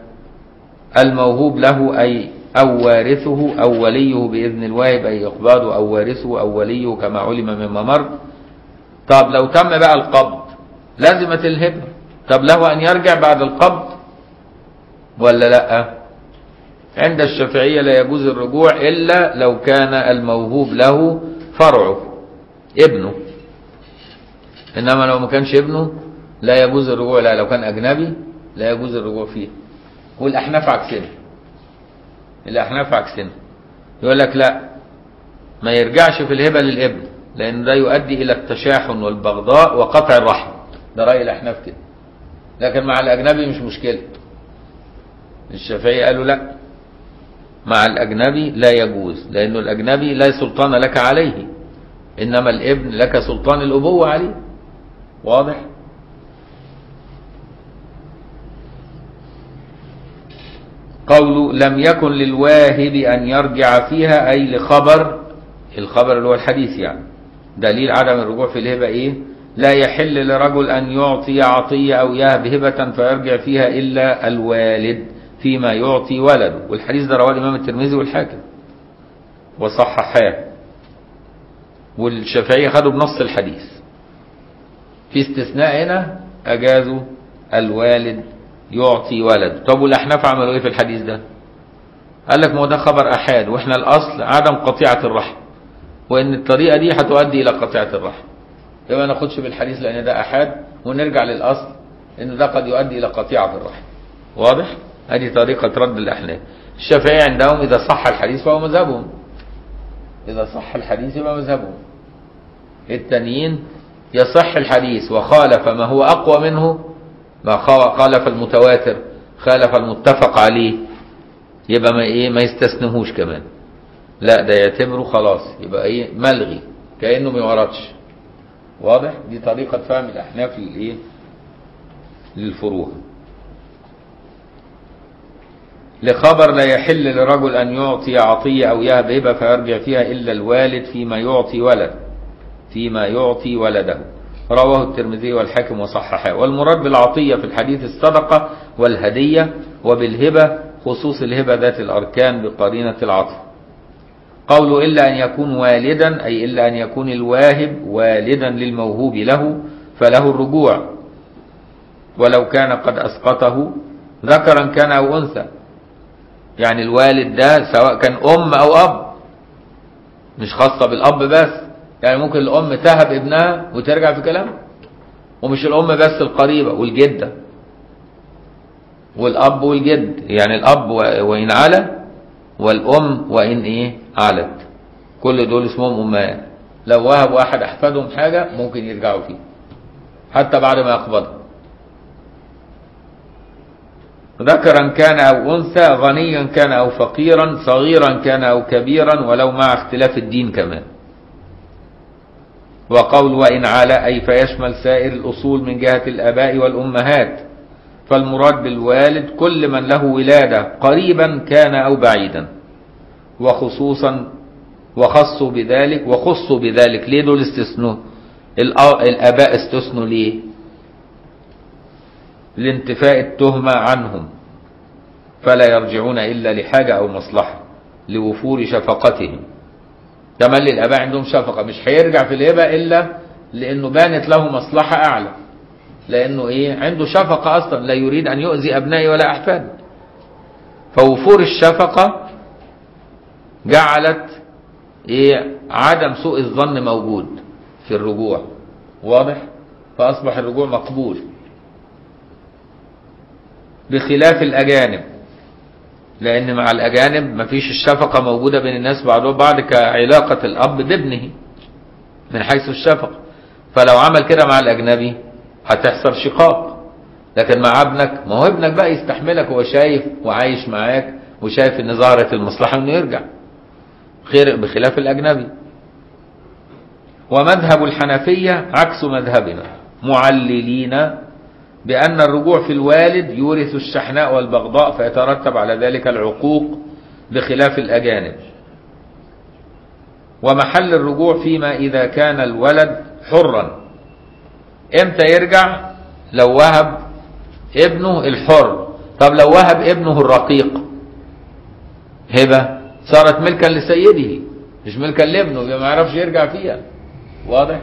Speaker 1: الموهوب له أي أو وارثه أو وليه بإذن الواهب أي إقباضه أو وارثه أو وليه كما علم مما مر طب لو تم بقى القبض لازمت الهبة. طب له أن يرجع بعد القبض ولا لا؟ عند الشافعية لا يجوز الرجوع إلا لو كان الموهوب له فرعه ابنه. إنما لو ما كانش ابنه لا يجوز الرجوع لا لو كان أجنبي لا يجوز الرجوع فيه. والأحناف عكسنا. الأحناف عكسنا. يقول لك لا ما يرجعش في الهبة للابن لأن ده يؤدي إلى التشاحن والبغضاء وقطع الرحم. ده رأي الأحناف كده. لكن مع الأجنبي مش مشكلة. الشافعية قالوا لا. مع الأجنبي لا يجوز لأنه الأجنبي لا سلطان لك عليه إنما الابن لك سلطان الأبوة عليه. واضح؟ قول لم يكن للواهب أن يرجع فيها أي لخبر الخبر اللي هو الحديث يعني. دليل عدم الرجوع في الهبة إيه؟ لا يحل لرجل أن يعطي عطية أو يهب هبة فيرجع فيها إلا الوالد. فيما يعطي ولده. والحديث ده رواه الإمام الترمذي والحاكم. وصححاه. والشافعية خدوا بنص الحديث. في استثناء هنا أجازوا الوالد يعطي ولد طب والأحناف عملوا إيه في الحديث ده؟ قال لك ما هو ده خبر أحاد. وإحنا الأصل عدم قطيعة الرحم. وإن الطريقة دي هتؤدي إلى قطيعة الرحم. يبقى ما ناخدش بالحديث لأن ده أحاد ونرجع للأصل إن ده قد يؤدي إلى قطيعة الرحم. واضح؟ هذه طريقة رد الأحناف الشافعية عندهم إذا صح الحديث فهو مذهبهم. إذا صح الحديث يبقى مذهبهم. التانيين يصح الحديث وخالف ما هو أقوى منه ما خالف المتواتر خالف المتفق عليه. يبقى ما إيه؟ ما يستثنهوش كمان. لا ده يعتبره خلاص. يبقى إيه؟ ملغي. كأنه ما وردش واضح؟ دي طريقة فهم الأحناف للإيه؟ للفروع. لخبر لا يحل لرجل أن يعطي عطية أو يهب فيرجع فيها إلا الوالد فيما يعطي ولد فيما يعطي ولده. رواه الترمذي والحاكم وصححه. والمراد بالعطية في الحديث الصدقة والهدية وبالهبة خصوص الهبة ذات الأركان بقرينة العطف. قوله إلا أن يكون والدا أي إلا أن يكون الواهب والدا للموهوب له فله الرجوع. ولو كان قد أسقطه ذكرا كان أو أنثى. يعني الوالد ده سواء كان أم أو أب مش خاصة بالأب بس يعني ممكن الأم تهب ابنها وترجع في كلامها ومش الأم بس القريبة والجدة والأب والجد يعني الأب وإن على والأم وإن إيه؟ علت. كل دول اسمهم أمهات. لو وهب واحد أحفادهم حاجة ممكن يرجعوا فيه حتى بعد ما يقبضها ذكرا كان أو أنثى غنيا كان أو فقيرا صغيرا كان أو كبيرا ولو مع اختلاف الدين كمان. وقول وإن على أي فيشمل سائر الأصول من جهة الآباء والأمهات. فالمراد بالوالد كل من له ولادة قريبا كان أو بعيدا. وخصوصا وخصوا بذلك وخصوا بذلك. ليه دول استثنوا؟ الآباء استثنوا ليه؟ لانتفاء التهمة عنهم فلا يرجعون إلا لحاجة أو مصلحة لوفور شفقتهم. تملي الآباء عندهم شفقة مش هيرجع في الهبة إلا لأنه بانت له مصلحة أعلى. لأنه إيه؟ عنده شفقة أصلا لا يريد أن يؤذي أبنائي ولا أحفادي فوفور الشفقة جعلت إيه؟ عدم سوء الظن موجود في الرجوع. واضح؟ فأصبح الرجوع مقبول. بخلاف الأجانب. لأن مع الأجانب مفيش الشفقة موجودة بين الناس بعضهم بعض كعلاقة الأب بابنه من حيث الشفقة. فلو عمل كده مع الأجنبي هتحصل شقاق. لكن مع ابنك ما هو ابنك بقى يستحملك هو شايف وعايش معاك وشايف إن ظهرت المصلحة إنه يرجع. خير بخلاف الأجنبي. ومذهب الحنفية عكس مذهبنا. معللين بأن الرجوع في الوالد يورث الشحناء والبغضاء فيترتب على ذلك العقوق بخلاف الأجانب. ومحل الرجوع فيما إذا كان الولد حرا. إمتى يرجع؟ لو وهب ابنه الحر. طب لو وهب ابنه الرقيق. هبة. صارت ملكا لسيده مش ملكا لابنه ما يعرفش يرجع فيها. واضح؟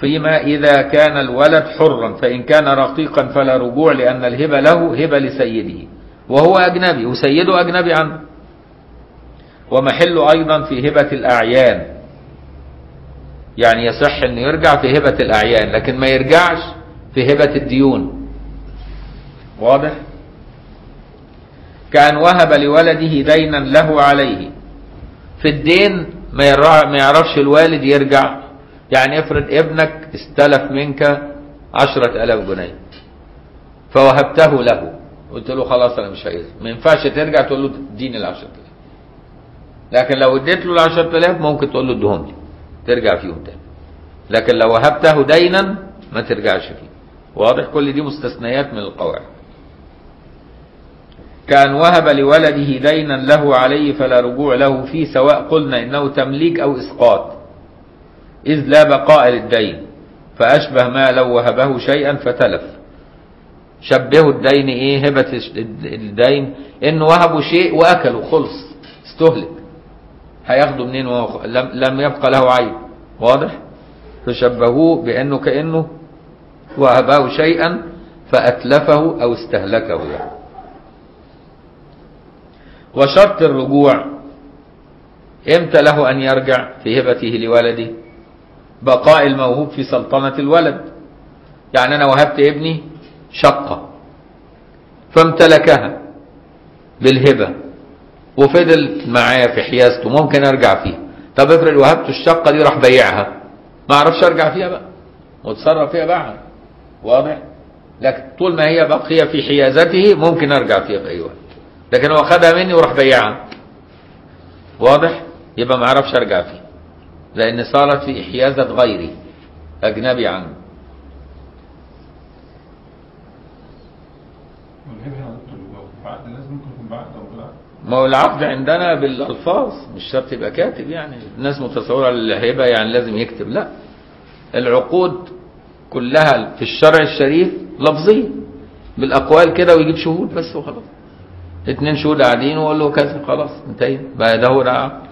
Speaker 1: فيما إذا كان الولد حرا فإن كان رقيقا فلا رجوع لأن الهبة له هبة لسيده وهو أجنبي وسيده أجنبي عنه. ومحل أيضا في هبة الأعيان. يعني يصح أن يرجع في هبة الأعيان لكن ما يرجعش في هبة الديون. واضح؟ كأن وهب لولده دينا له عليه. في الدين ما يعرفش الوالد يرجع. يعني افرض ابنك استلف منك عشرة ألاف جنيه فوهبته له قلت له خلاص أنا مش عايزه ما ينفعش ترجع تقول له اديني العشرة آلاف. لكن لو اديت له العشرة آلاف ممكن تقول له ادهم لي ترجع فيهم تاني. لكن لو وهبته دينا ما ترجعش فيه. واضح كل دي مستثنيات من القواعد. كان وهب لولده دينا له عليه فلا رجوع له فيه سواء قلنا إنه تمليك أو إسقاط. إذ لا بقاء للدين فأشبه ما لو وهبه شيئا فتلف. شبهوا الدين إيه هبة الدين؟ انه وهبوا شيء وأكلوا خلص استهلك. هياخده منين؟ وهو لم, لم يبقى له عيب واضح؟ فشبهوه بأنه كأنه وهبه شيئا فأتلفه أو استهلكه يعني. وشرط الرجوع إمتى له أن يرجع في هبته لولده؟ بقاء الموهوب في سلطنة الولد. يعني أنا وهبت ابني شقة فامتلكها بالهبة وفضل معايا في حيازته ممكن أرجع فيها. طب افرض وهبته الشقة دي راح بيعها. ما أعرفش أرجع فيها بقى. واتصرف فيها بقى واضح؟ لكن طول ما هي باقية في حيازته ممكن أرجع فيها في أي وقت. لكن هو خدها مني وراح بيعها. واضح؟ يبقى ما أعرفش أرجع فيه لأن صارت في حيازة غيري أجنبي عنه. ما هو العقد عندنا بالألفاظ مش شرط يبقى كاتب يعني. الناس متصورة الهبه يعني لازم يكتب لا. العقود كلها في الشرع الشريف لفظيه بالأقوال كده ويجيب شهود بس وخلاص. اتنين شهود قاعدين ويقول له كذا خلاص انتهينا بقى ده هو ده عقد.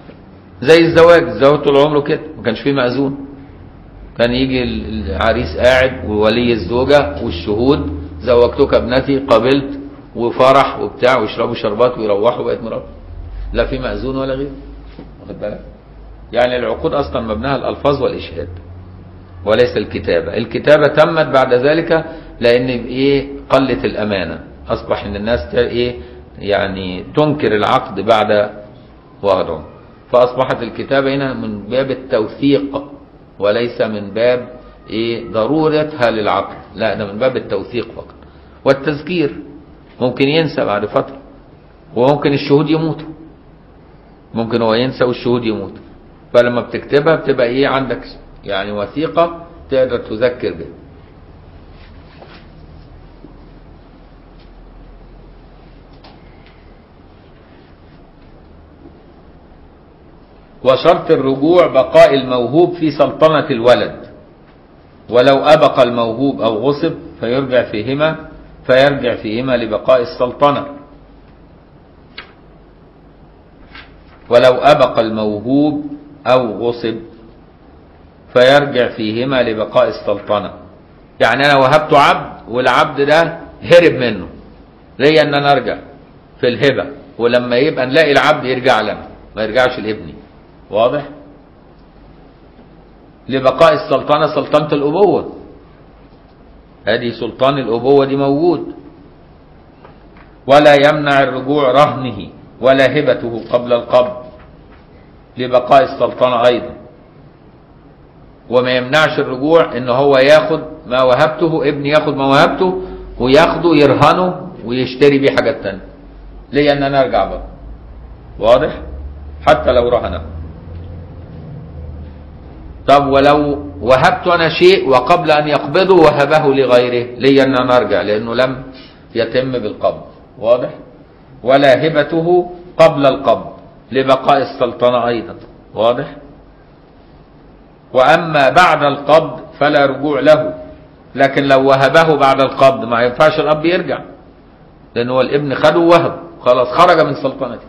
Speaker 1: زي الزواج الزواج طول عمره كده ما كانش فيه مأذون. كان يجي العريس قاعد وولي الزوجة والشهود زوجتك ابنتي قبلت وفرح وبتاع ويشربوا شربات ويروحوا بقت مراته لا في مأذون ولا غيره واخد بالك؟ يعني العقود أصلا مبناها الألفاظ والإشهاد وليس الكتابة. الكتابة تمت بعد ذلك لأن إيه؟ قلت الأمانة. أصبح إن الناس إيه؟ يعني تنكر العقد بعد وضعه فأصبحت الكتابة هنا من باب التوثيق وليس من باب إيه ضرورتها للعقد لا ده من باب التوثيق فقط. والتذكير ممكن ينسى بعد فترة وممكن الشهود يموتوا ممكن هو ينسى والشهود يموتوا فلما بتكتبها بتبقى إيه؟ عندك يعني وثيقة تقدر تذكر بها. وشرط الرجوع بقاء الموهوب في سلطنة الولد. ولو أبق الموهوب أو غصب فيرجع فيهما فيرجع فيهما لبقاء السلطنة. ولو أبق الموهوب أو غصب فيرجع فيهما لبقاء السلطنة. يعني أنا وهبت عبد والعبد ده هرب منه. ليا أن أنا أرجع في الهبة. ولما يبقى نلاقي العبد يرجع لنا ما يرجعش لابني. واضح؟ لبقاء السلطنة سلطنة الأبوة. هذه سلطان الأبوة دي موجود. ولا يمنع الرجوع رهنه ولا هبته قبل القبض. لبقاء السلطنة أيضا. وما يمنعش الرجوع إن هو ياخد ما وهبته ابني ياخد ما وهبته وياخده يرهنه ويشتري بيه حاجات تانية. ليه؟ ان أنا ارجع بقى. واضح؟ حتى لو رهنه. طب ولو وهبت أنا شيء وقبل أن يقبضه وهبه لغيره لي أن أنا أرجع لأنه لم يتم بالقبض واضح؟ ولا هبته قبل القبض لبقاء السلطنة أيضا واضح؟ وأما بعد القبض فلا رجوع له لكن لو وهبه بعد القبض ما ينفعش الأب يرجع لأن هو الابن خده ووهب خلاص خرج من سلطنته.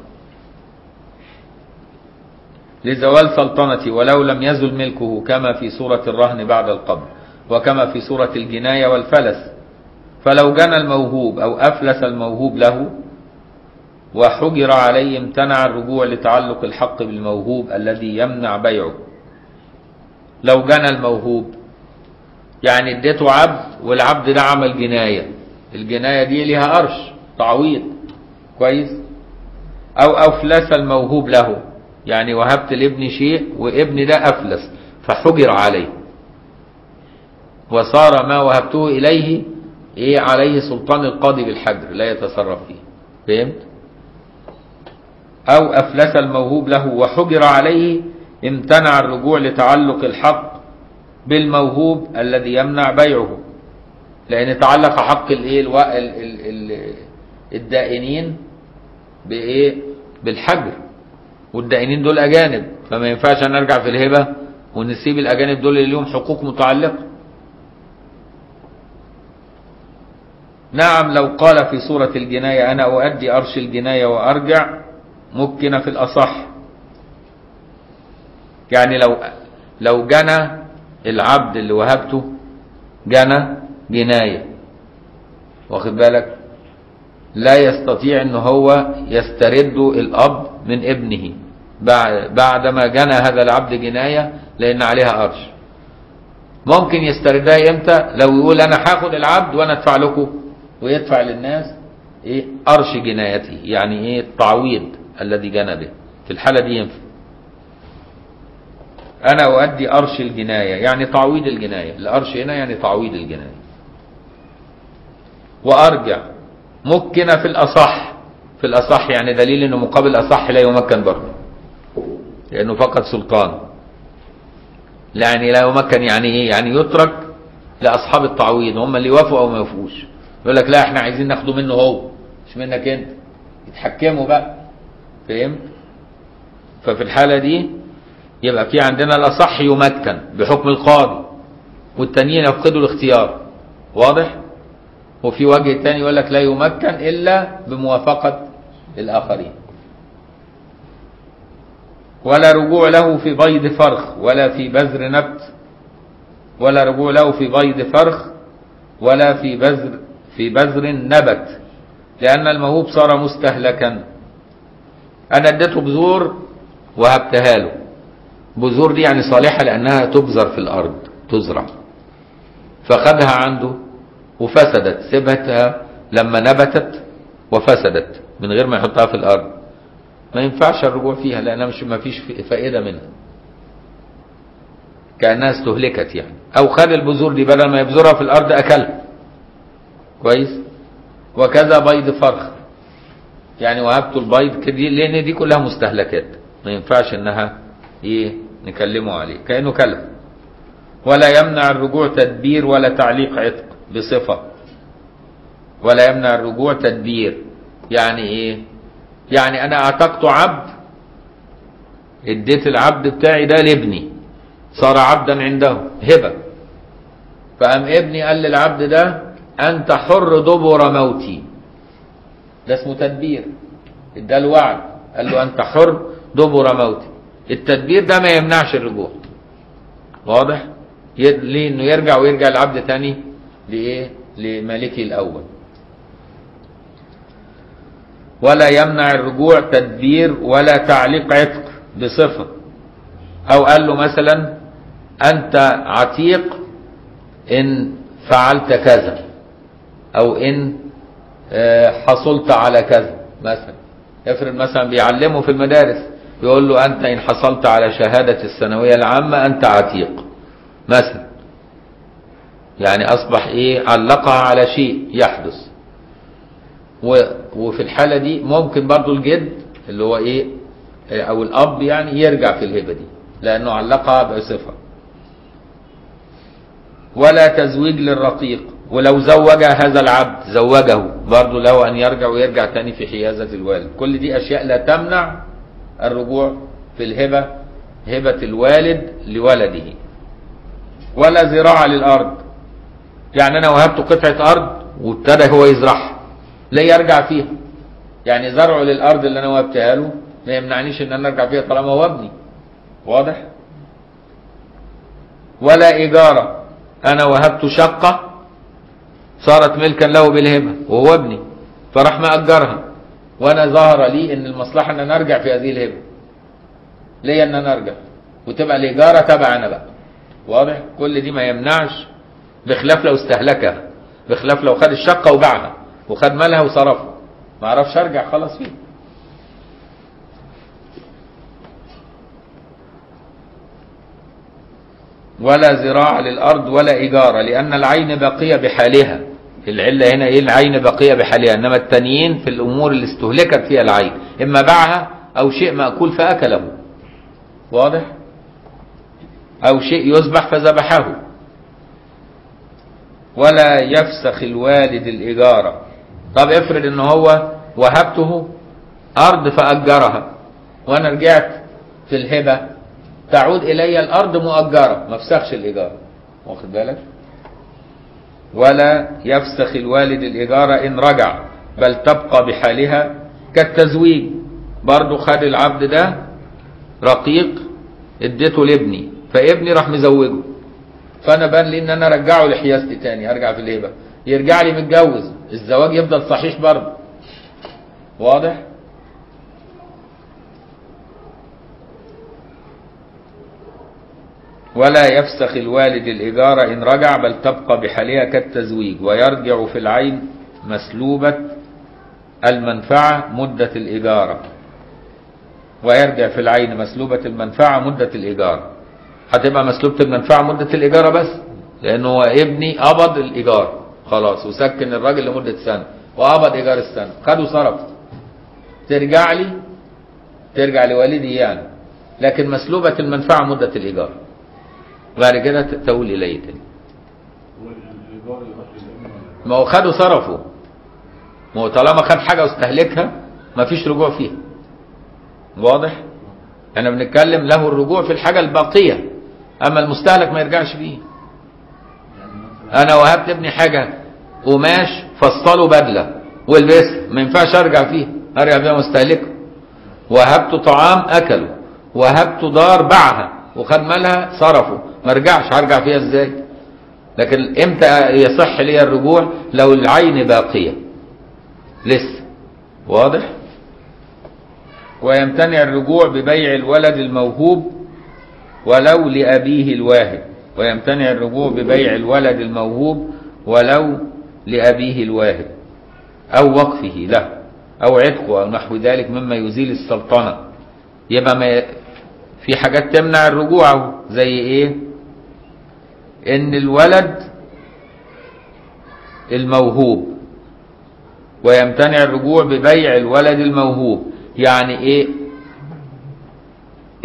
Speaker 1: لزوال سلطنتي ولو لم يزل ملكه كما في سورة الرهن بعد القبض وكما في سورة الجناية والفلس. فلو جنى الموهوب أو أفلس الموهوب له وحجر عليه امتنع الرجوع لتعلق الحق بالموهوب الذي يمنع بيعه. لو جنى الموهوب يعني اديته عبد والعبد ده عمل جناية. الجناية دي ليها قرش تعويض. كويس؟ أو أفلس الموهوب له. يعني وهبت لابني شيء وابني ده أفلس فحجر عليه. وصار ما وهبته إليه إيه عليه سلطان القاضي بالحجر لا يتصرف فيه. فهمت؟ أو أفلس الموهوب له وحجر عليه امتنع الرجوع لتعلق الحق بالموهوب الذي يمنع بيعه. لأن تعلق حق الإيه. الدائنين بإيه؟ بالحجر. والدائنين دول أجانب فما ينفعش أن نرجع في الهبة ونسيب الأجانب دول اللي لهم حقوق متعلقة. نعم لو قال في سورة الجناية أنا أؤدي أرش الجناية وأرجع ممكن في الأصح. يعني لو لو جنى العبد اللي وهبته جنى جناية. واخد بالك؟ لا يستطيع إن هو يسترد الأب من ابنه. بعد ما جنى هذا العبد جناية لأن عليها قرش ممكن يستردها إمتى؟ لو يقول أنا هاخد العبد وأنا أدفع لكم. ويدفع للناس إيه؟ قرش جنايته. يعني إيه؟ التعويض الذي جنى به. في الحالة دي ينفع. أنا أؤدي أرش الجناية. يعني تعويض الجناية. الأرش هنا يعني تعويض الجناية. وأرجع. مكن في الأصح. في الأصح يعني دليل إنه مقابل اصح لا يمكن برضه لأنه فقد سلطان. يعني لا يمكن يعني إيه؟ يعني يترك لأصحاب التعويض. هم اللي يوافقوا أو ما يوافقوش. يقول لك لا إحنا عايزين ناخده منه هو. مش منك أنت. يتحكموا بقى. فهمت؟ ففي الحالة دي يبقى في عندنا الأصح يمكن بحكم القاضي والتانيين يفقدوا الاختيار. واضح؟ وفي وجه تاني يقول لك لا يمكن إلا بموافقة الآخرين. ولا رجوع له في بيض فرخ ولا في بذر نبت. ولا رجوع له في بيض فرخ ولا في بذر في بذر نبت. لأن الموهوب صار مستهلكا. أنا اديته بذور وهبتها له. بذور دي يعني صالحة لأنها تبذر في الأرض تزرع. فخدها عنده. وفسدت سبتها لما نبتت وفسدت من غير ما يحطها في الأرض. ما ينفعش الرجوع فيها لأنها مش ما فيش فائدة منها. كأنها استهلكت يعني. أو خد البذور دي بدل ما يبذرها في الأرض أكلها. كويس؟ وكذا بيض فرخ. يعني وهبته البيض كده لأن دي كلها مستهلكات. ما ينفعش إنها إيه نكلمه عليه. كأنه كلب. ولا يمنع الرجوع تدبير ولا تعليق عتق. بصفة. ولا يمنع الرجوع تدبير. يعني إيه؟ يعني أنا أعتقت عبد اديت العبد بتاعي ده لابني. صار عبدا عنده هبة. فقام ابني قال للعبد ده أنت حر دبر موتي. ده اسمه تدبير. اداله وعد قال له أنت حر دبر موتي. التدبير ده ما يمنعش الرجوع. واضح؟ ليه؟ إنه يرجع ويرجع العبد تاني لإيه؟ لمالكه الأول. ولا يمنع الرجوع تدبير ولا تعليق عتق بصفه أو قال له مثلا أنت عتيق إن فعلت كذا أو إن آه، حصلت على كذا مثلا. افرض مثلا بيعلمه في المدارس يقول له أنت إن حصلت على شهادة الثانوية العامة أنت عتيق مثلا. يعني أصبح إيه؟ علقها على شيء يحدث. وفي الحالة دي ممكن برضو الجد اللي هو إيه؟ أو الأب يعني يرجع في الهبة دي لأنه علقها بصفة. ولا تزويج للرقيق. ولو زوج هذا العبد زوجه برضه له أن يرجع ويرجع تاني في حيازة الوالد. كل دي أشياء لا تمنع الرجوع في الهبة هبة الوالد لولده. ولا زراعة للأرض. يعني أنا وهبته قطعة أرض وابتدى هو يزرعها. لا يرجع فيها. يعني زرعه للأرض اللي أنا وهبتها له ما يمنعنيش إن أنا أرجع فيها طالما هو ابني واضح؟ ولا إيجارة أنا وهبت شقة صارت ملكا له بالهبة وهو ابني فراح مأجرها. وأنا ظهر لي إن المصلحة إن أنا أرجع في هذه الهبة. ليا إن أنا أرجع؟ وتبقى الإيجارة تبع أنا بقى. واضح؟ كل دي ما يمنعش. بخلاف لو استهلكها بخلاف لو خد الشقة وباعها وخد مالها وصرفها. ما أعرفش ارجع خلاص فيه. ولا زراعة للأرض ولا إيجار لأن العين باقية بحالها. العلة هنا إيه؟ العين باقية بحالها. إنما التانيين في الأمور اللي استهلكت فيها العين إما باعها أو شيء مأكول فأكله. واضح؟ أو شيء يذبح فذبحه. ولا يفسخ الوالد الإجارة. طب افرض إن هو وهبته أرض فأجرها وأنا رجعت في الهبة تعود إلي الأرض مؤجرة ما فسخش الإيجار واخد بالك؟ ولا يفسخ الوالد الإيجار إن رجع بل تبقى بحالها كالتزويج. برضو خد العبد ده رقيق اديته لابني فابني راح مزوجه. فأنا بان لي إن أنا أرجعه لحيازتي تاني ارجع في الهبه يرجع لي متجوز. الزواج يفضل صحيح برضه. واضح؟ ولا يفسخ الوالد الإجارة إن رجع بل تبقى بحالها كالتزويج ويرجع في العين مسلوبة المنفعة مدة الإجارة ويرجع في العين مسلوبة المنفعة مدة الإيجار هتبقى مسلوبة المنفعة مدة الإيجار بس لأنه هو ابني قبض الإيجار. خلاص وسكن الراجل لمدة سنة وقبض إيجار السنة. خده صرف ترجع لي ترجع لوالدي يعني. لكن مسلوبة المنفعة مدة الإيجار. بعد كده تقول إلي تاني. ما هو خده صرفه ما هو طالما خد حاجة واستهلكها ما فيش رجوع فيها. واضح؟ إحنا بنتكلم له الرجوع في الحاجة الباقية. أما المستهلك ما يرجعش فيه أنا وهبت ابني حاجة قماش فصله بدلة والبسه ما ينفعش أرجع فيه أرجع فيها مستهلكه. وهبته طعام أكله وهبته دار باعها وخد مالها صرفه. ما ارجعش هرجع فيها إزاي؟ لكن إمتى يصح لي الرجوع؟ لو العين باقية. لسه. واضح؟ ويمتنع الرجوع ببيع الولد الموهوب ولو لأبيه الواهب ويمتنع الرجوع ببيع الولد الموهوب ولو لأبيه الواهب أو وقفه له أو عتقه أو نحو ذلك مما يزيل السلطنة. يبقى ما في حاجات تمنع الرجوع زي إيه؟ إن الولد الموهوب ويمتنع الرجوع ببيع الولد الموهوب. يعني إيه؟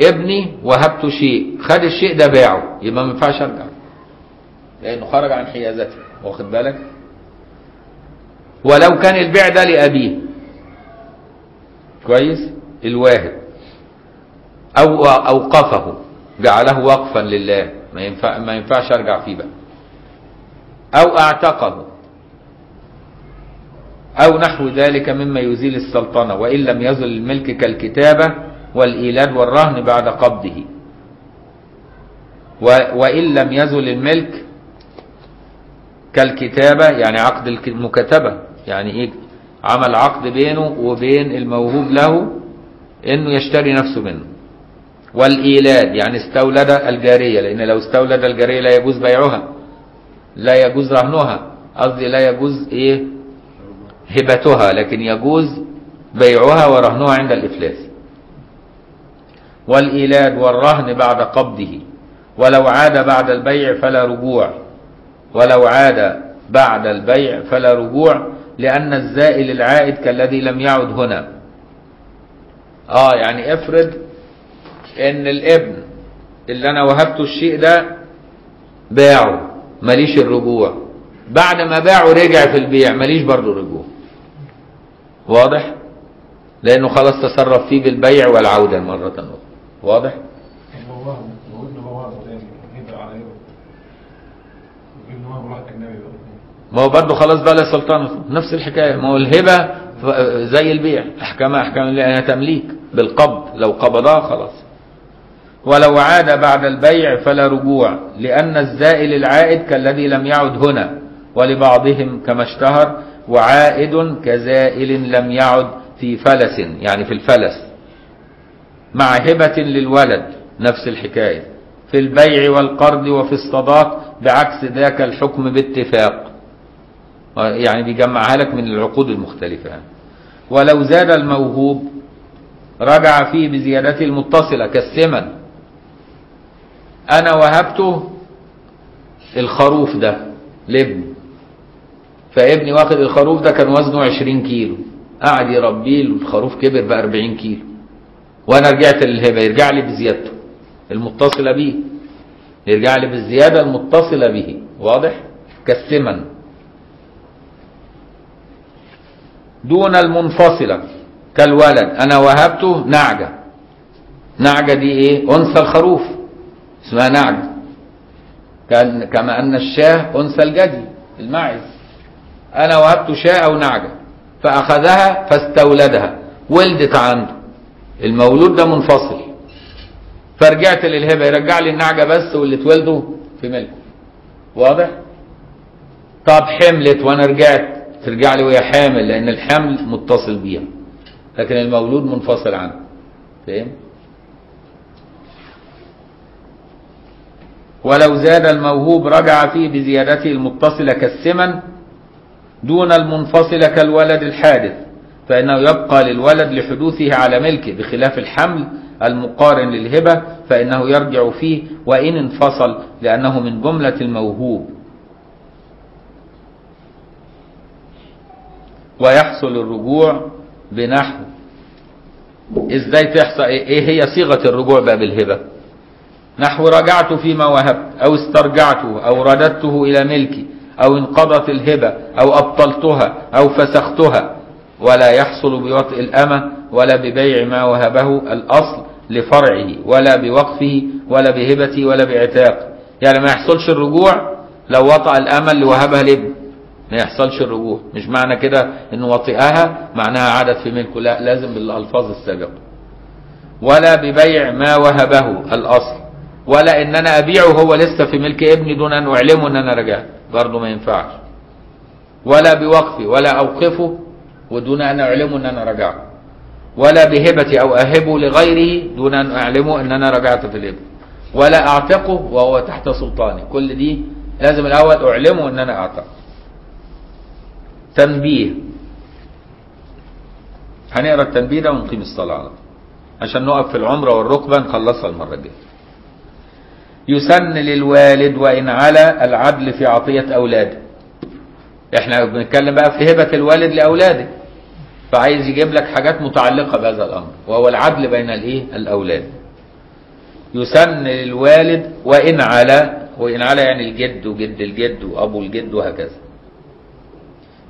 Speaker 1: ابني وهبته شيء. خد الشيء ده باعه. يبقى ما ينفعش أرجع. لأنه خرج عن حيازته. واخد بالك؟ ولو كان البيع ده لأبيه. كويس؟ الواهب. أو أوقفه. جعله وقفا لله. ما ينفع ما ينفعش أرجع فيه بقى. أو أعتقه. أو نحو ذلك مما يزيل السلطنة. وإن لم يزل الملك كالكتابة والإيلاد والرهن بعد قبضه. وإن لم يزل الملك كالكتابة يعني عقد المكاتبة يعني إيه؟ عمل عقد بينه وبين الموهوب له إنه يشتري نفسه منه. والإيلاد يعني استولد الجارية لأن لو استولد الجارية لا يجوز بيعها لا يجوز رهنها قصدي لا يجوز إيه؟ هبتها لكن يجوز بيعها ورهنها عند الإفلاس. والإيلاد والرهن بعد قبضه ولو عاد بعد البيع فلا رجوع ولو عاد بعد البيع فلا رجوع لأن الزائل العائد كالذي لم يعد هنا. آه يعني افرض إن الابن اللي أنا وهبته الشيء ده باعه ماليش الرجوع بعد ما باعه رجع في البيع ماليش برضه رجوع واضح؟ لأنه خلاص تصرف فيه بالبيع والعودة مرة أخرى. واضح؟
Speaker 2: بقى
Speaker 1: ما هو برضه. خلاص بقى له سلطنة نفس الحكاية. ما هو الهبة ف- زي البيع. أحكامها أحكام لأنها تمليك بالقبض. لو قبضها خلاص. ولو عاد بعد البيع فلا رجوع لأن الزائل العائد كالذي لم يعد هنا ولبعضهم كما اشتهر وعائد كزائل لم يعد في فلس يعني في الفلس. مع هبة للولد نفس الحكاية. في البيع والقرض وفي الصداق بعكس ذاك الحكم باتفاق. يعني بيجمعها لك من العقود المختلفة. ولو زاد الموهوب رجع فيه بزيادته المتصلة كالثمن أنا وهبته الخروف ده لابني فابني واخد الخروف ده كان وزنه 20 كيلو. قعد يربيه الخروف كبر بقى 40 كيلو. وأنا رجعت للهبه يرجع لي بزيادته المتصلة به يرجع لي بالزيادة المتصلة به واضح؟ كالثمن دون المنفصلة كالولد أنا وهبته نعجة. نعجة دي إيه؟ أنثى الخروف اسمها نعجة. كان كما أن الشاه أنثى الجدي الماعز أنا وهبته شاة أو نعجة فأخذها فاستولدها ولدت عنده. المولود ده منفصل. فرجعت للهبة يرجع لي النعجة بس واللي اتولدوا في ملكه. واضح؟ طب حملت وأنا رجعت ترجع لي وهي حامل لأن الحمل متصل بيها. لكن المولود منفصل عنه فاهم؟ ولو زاد الموهوب رجع فيه بزيادته المتصلة كالثمن دون المنفصل كالولد الحادث. فإنه يبقى للولد لحدوثه على ملكه بخلاف الحمل المقارن للهبة فإنه يرجع فيه وإن انفصل لأنه من جملة الموهوب. ويحصل الرجوع بنحو. إزاي تحصل؟ إيه هي صيغة الرجوع بقى بالهبة نحو رجعت فيما وهبت أو استرجعته أو رددته إلى ملكي أو انقضت الهبة أو أبطلتها أو فسختها. ولا يحصل بوطء الأمة ولا ببيع ما وهبه الأصل لفرعه ولا بوقفه ولا بهبته ولا بعتاق يعني ما يحصلش الرجوع لو وطأ الأمة اللي وهبها لابن ما يحصلش الرجوع. مش معنى كده إن وطئها معناها عادت في ملكه. لا لازم بالألفاظ السابقة. ولا ببيع ما وهبه الأصل. ولا إن أنا أبيعه هو لسه في ملك ابني دون أن أعلمه إن أنا رجعت. برضه ما ينفعش. ولا بوقفه ولا أوقفه ودون أن اعلمه ان أنا رجعت. ولا بهبتي أو اهبه لغيره دون أن اعلمه ان أنا رجعت في الابن ولا اعتقه وهو تحت سلطاني. كل دي لازم الأول اعلمه ان أنا اعتق تنبيه. هنقرأ التنبيه ده ونقيم الصلاة على عشان نقف في العمرة والركبة نخلصها المرة الجاية. يسن للوالد وإن على العدل في عطية أولاده. إحنا بنتكلم بقى في هبة الوالد لأولاده. فعايز يجيب لك حاجات متعلقة بهذا الأمر وهو العدل بين الإيه؟ الأولاد. يسن للوالد وإن على وإن على يعني الجد وجد الجد وأبو الجد وهكذا.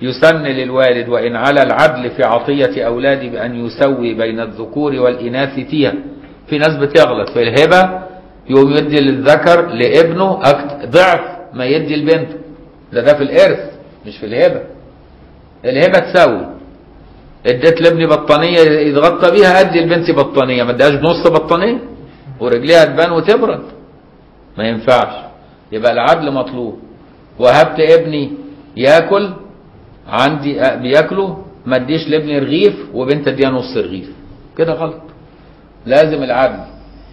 Speaker 1: يسن للوالد وإن على العدل في عطية أولاده بأن يسوي بين الذكور والإناث فيها. في ناس بتغلط في الهبة يقوم يدي للذكر لابنه ضعف ما يدي لبنته. ده ده في الإرث مش في الهبة. الهبة تساوي اديت لابني بطانية يتغطى بيها ادي لبنتي بطانية. ما اديهاش نص بطانية. ورجليها تبان وتبرد. ما ينفعش. يبقى العدل مطلوب. وهبت ابني ياكل عندي بياكله ما اديش لابني رغيف وبنت اديها نص رغيف. كده غلط. لازم العدل.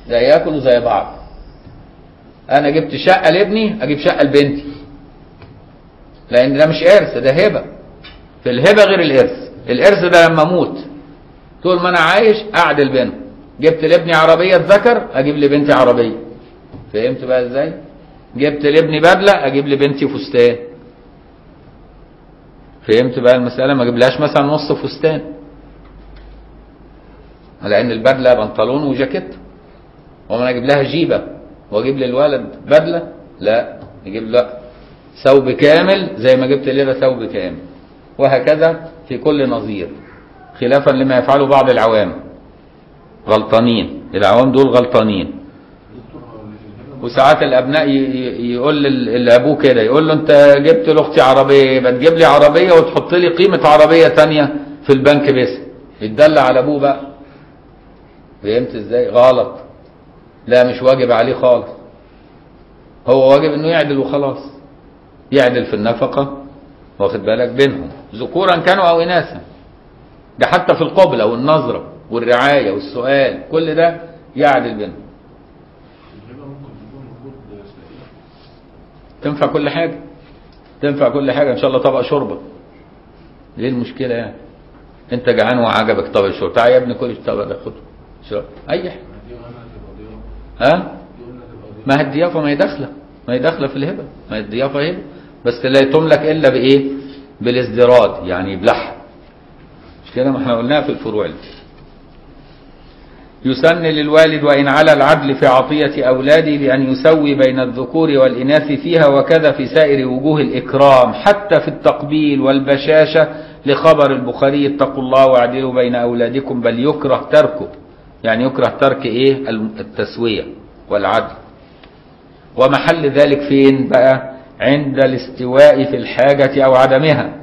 Speaker 1: ده ياكلوا زي بعض. أنا جبت شقة لابني أجيب شقة لبنتي. لأن ده مش إرث ده هبة. في الهبة غير الإرث. الإرث ده لما أموت طول ما أنا عايش أعدل بينهم. جبت لابني عربية ذكر أجيب لبنتي عربية. فهمت بقى إزاي؟ جبت لابني بدله أجيب لبنتي فستان. فهمت بقى المسألة؟ ما أجيبلهاش مثلا نص فستان. لأن البدلة بنطلون وجاكيت. وما أجيب لها جيبة وأجيب للولد بدله لا. يجيب لا. ثوب كامل زي ما جبت لنا ثوب كامل. وهكذا في كل نظير خلافا لما يفعله بعض العوام. غلطانين العوام دول غلطانين. وساعات الأبناء يقول لأبوه كده يقول له أنت جبت لأختي عربية يبقى تجيب لي عربية وتحط لي قيمة عربية تانية في البنك بس. يتدلع على أبوه بقى. فهمت إزاي؟ غلط. لا مش واجب عليه خالص. هو واجب إنه يعدل وخلاص. يعدل في النفقة واخد بالك؟ بينهم. ذكورا كانوا أو اناثا. ده حتى في القبلة والنظرة والرعاية والسؤال كل ده يعدل بينهم. تنفع كل حاجة؟ تنفع كل حاجة. إن شاء الله طبق شوربة. ليه المشكلة يعني؟ أنت جعان وعجبك طبق الشوربة. تعال يا ابني كل الطبق ده خده.
Speaker 2: قلنا تبقى ضيافة
Speaker 1: ها؟ ما هي الضيافة ما هي داخلة. ما هي داخلة في الهبة. ما هي. الضيافة هبة بس لا تملك إلا بإيه؟ بالازدراد يعني بلحم. مش كده؟ ما إحنا قلناها في الفروع. دي. يسن للوالد وإن على العدل في عطية أولاده بأن يسوي بين الذكور والإناث فيها وكذا في سائر وجوه الإكرام حتى في التقبيل والبشاشة لخبر البخاري اتقوا الله واعدلوا بين أولادكم بل يكره تركه. يعني يكره ترك إيه؟ التسوية والعدل. ومحل ذلك فين بقى؟ عند الاستواء في الحاجة أو عدمها.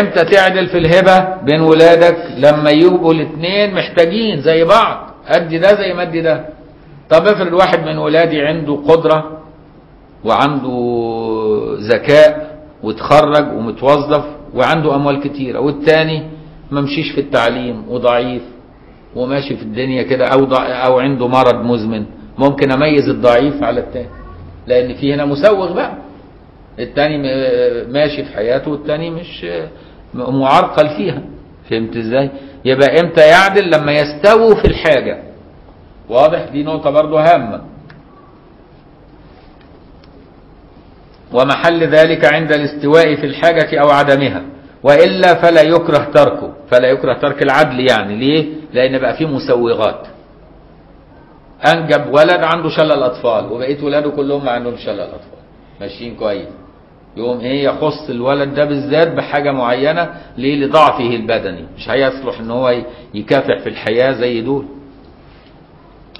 Speaker 1: إمتى تعدل في الهبة بين ولادك؟ لما يبقوا الاثنين محتاجين زي بعض. أدي ده زي ما أدي ده. طب افرض واحد من ولادي عنده قدرة وعنده ذكاء وتخرج ومتوظف وعنده أموال كتيرة والتاني ممشيش في التعليم وضعيف وماشي في الدنيا كده أو أو عنده مرض مزمن ممكن أميز الضعيف على التاني. لأن في هنا مسوغ بقى. التاني ماشي في حياته والتاني مش معرقل فيها. فهمت إزاي؟ يبقى إمتى يعدل؟ لما يستووا في الحاجة. واضح؟ دي نقطة برضو هامة. ومحل ذلك عند الاستواء في الحاجة أو عدمها. وإلا فلا يكره تركه. فلا يكره ترك العدل يعني. ليه؟ لأن بقى فيه مسوغات. أنجب ولد عنده شلل أطفال وبقيت ولاده كلهم ما عندهم شلل أطفال ماشيين كويس. يقوم إيه يخص الولد ده بالذات بحاجة معينة ليه لضعفه البدني. مش هيصلح إن هو يكافح في الحياة زي دول.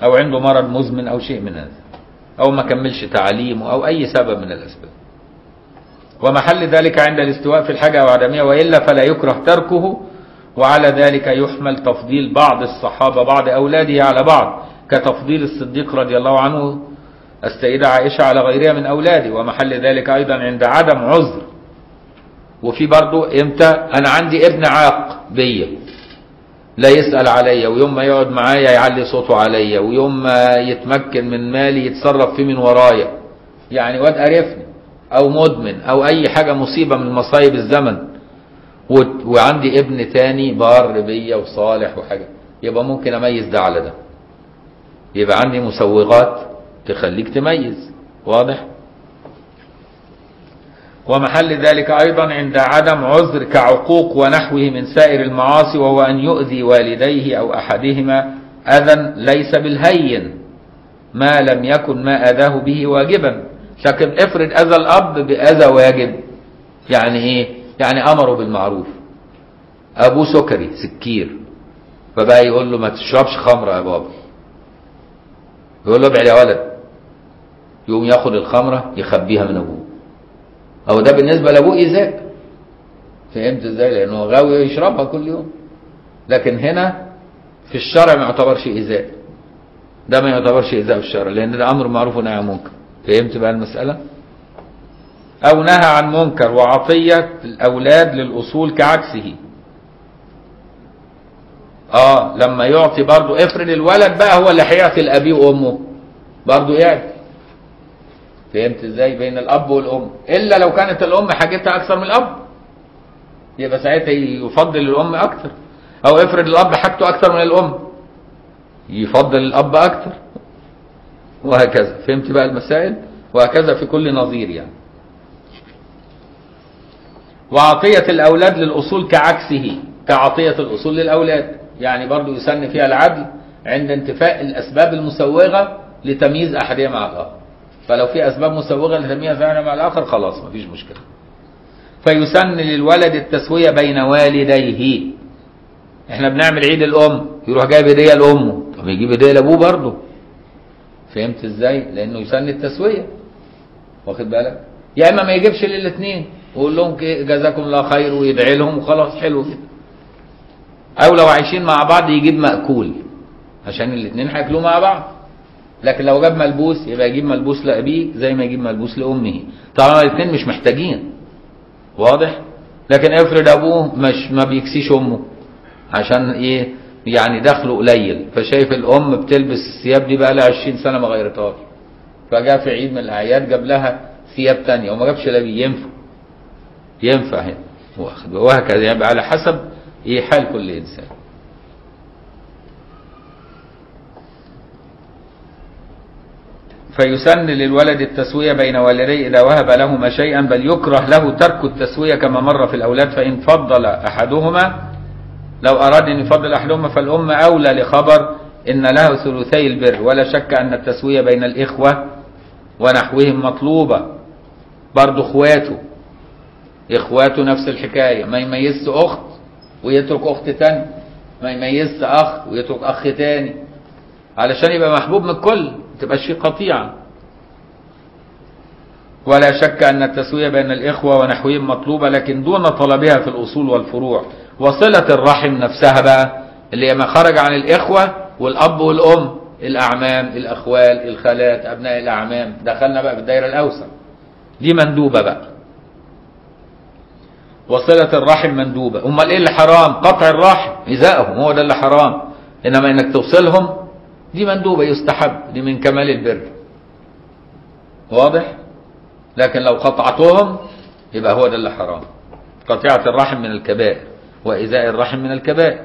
Speaker 1: أو عنده مرض مزمن أو شيء من هذا. أو ما كملش تعليمه أو أي سبب من الأسباب. ومحل ذلك عند الاستواء في الحاجة أو عدمها وإلا فلا يكره تركه وعلى ذلك يحمل تفضيل بعض الصحابة بعض أولاده على بعض. كتفضيل الصديق رضي الله عنه السيدة عائشة على غيرها من أولاده ومحل ذلك أيضا عند عدم عذر. وفي برضو إمتى؟ أنا عندي ابن عاق بيا لا يسأل عليا ويوم ما يقعد معايا يعلي صوته عليا ويوم ما يتمكن من مالي يتصرف فيه من ورايا. يعني واد قرفني أو مدمن أو أي حاجة مصيبة من مصايب الزمن. وعندي ابن تاني بار بيا وصالح وحاجة. يبقى ممكن أميز ده على ده. يبقى عندي مسوغات تخليك تميز واضح؟ ومحل ذلك أيضا عند عدم عذر كعقوق ونحوه من سائر المعاصي وهو أن يؤذي والديه أو أحدهما أذى ليس بالهين ما لم يكن ما أذاه به واجبا. لكن افرض أذى الأب بأذى واجب يعني إيه؟ يعني أمره بالمعروف. أبوه سكري سكير فبقى يقول له ما تشربش خمرة يا بابا. يقول له ابعد يا ولد. يقوم ياخد الخمرة يخبيها من أبوه. أو ده بالنسبة لأبوه إيذاء فهمت إزاي؟ لأنه غاوي يشربها كل يوم. لكن هنا في الشرع ما يعتبرش إيذاء ده ما يعتبرش إيذاء في الشرع لأن ده أمر معروف ونهي عن منكر. فهمت بقى المسألة؟ أو نهى عن منكر وعطية الأولاد للأصول كعكسه. آه لما يعطي برضه افرض الولد بقى هو اللي هيعطي الابي وأمه. برضه يعطي. فهمت إزاي؟ بين الأب والأم. إلا لو كانت الأم حاجتها أكثر من الأب. يبقى ساعتها يفضل الأم أكثر. أو افرض الأب حاجته أكثر من الأم. يفضل الأب أكثر. وهكذا. فهمت بقى المسائل؟ وهكذا في كل نظير يعني. وعطية الأولاد للأصول كعكسه. كعطية الأصول للأولاد. يعني برضو يسن فيها العدل عند انتفاء الأسباب المسوغة لتمييز أحدهما مع الآخر. فلو في أسباب مسوغة لتمييز أحدهما مع الآخر خلاص مفيش مشكلة. فيسن للولد التسوية بين والديه. إحنا بنعمل عيد الأم يروح جايب هدية لأمه. طب يجيب هدية لأبوه برضه. فهمت إزاي؟ لأنه يسن التسوية. واخد بالك؟ يا إما ما يجيبش للاثنين ويقول لهم جزاكم الله خير ويدعي لهم وخلاص حلو كده أو لو عايشين مع بعض يجيب مأكول عشان الاثنين هياكلوا مع بعض. لكن لو جاب ملبوس يبقى يجيب ملبوس لأبيه زي ما يجيب ملبوس لأمه. طالما الاثنين مش محتاجين. واضح؟ لكن افرض أبوه مش ما بيكسيش أمه عشان إيه؟ يعني دخله قليل. فشايف الأم بتلبس الثياب دي بقى لها 20 سنة ما غيرتهاش. فجاء في عيد من الأعياد جاب لها ثياب تانية وما جابش لبي ينفع. ينفع هنا. واخد وهكذا يبقى على حسب إيه حال كل إنسان. فيسن للولد التسوية بين والديه إذا وهب لهما شيئا بل يكره له ترك التسوية كما مر في الأولاد فإن فضل أحدهما لو أراد أن يفضل أحدهما فالأم أولى لخبر إن له ثلثي البر. ولا شك أن التسوية بين الإخوة ونحوهم مطلوبة. برضو إخواته إخواته نفس الحكاية. ما يميزش أخت ويترك أخت تاني. ما يميزش أخ ويترك أخ تاني. علشان يبقى محبوب من الكل ما تبقاش فيه قطيعة. ولا شك أن التسوية بين الإخوة ونحوهم مطلوبة لكن دون طلبها في الأصول والفروع. وصلة الرحم نفسها بقى اللي ما خرج عن الإخوة والأب والأم الأعمام الأخوال الخالات أبناء الأعمام. دخلنا بقى في الدائرة الأوسع. دي مندوبة بقى. وصلة الرحم مندوبة. أمال إيه اللي حرام؟ قطع الرحم إزاءهم هو ده اللي حرام. إنما إنك توصلهم دي مندوبة يستحب. دي من كمال البر. واضح؟ لكن لو قطعتهم يبقى هو ده اللي حرام. قطيعة الرحم من الكبائر وإزاء الرحم من الكبائر.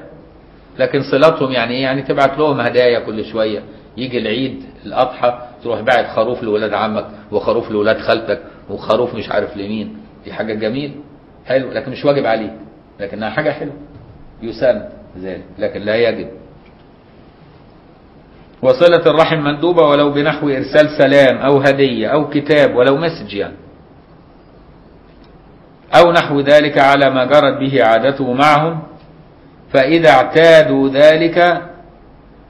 Speaker 1: لكن صلتهم يعني إيه؟ يعني تبعت لهم هدايا كل شوية. يجي العيد الأضحى تروح باعت خروف لولاد عمك وخروف لولاد خالتك وخروف مش عارف لمين. دي حاجة جميل حلو لكن مش واجب عليك لكنها حاجة حلوة. يسن ذلك لكن لا يجب. وصلة الرحم مندوبة ولو بنحو إرسال سلام أو هدية أو كتاب ولو مسج يعني. أو نحو ذلك على ما جرت به عادته معهم فإذا اعتادوا ذلك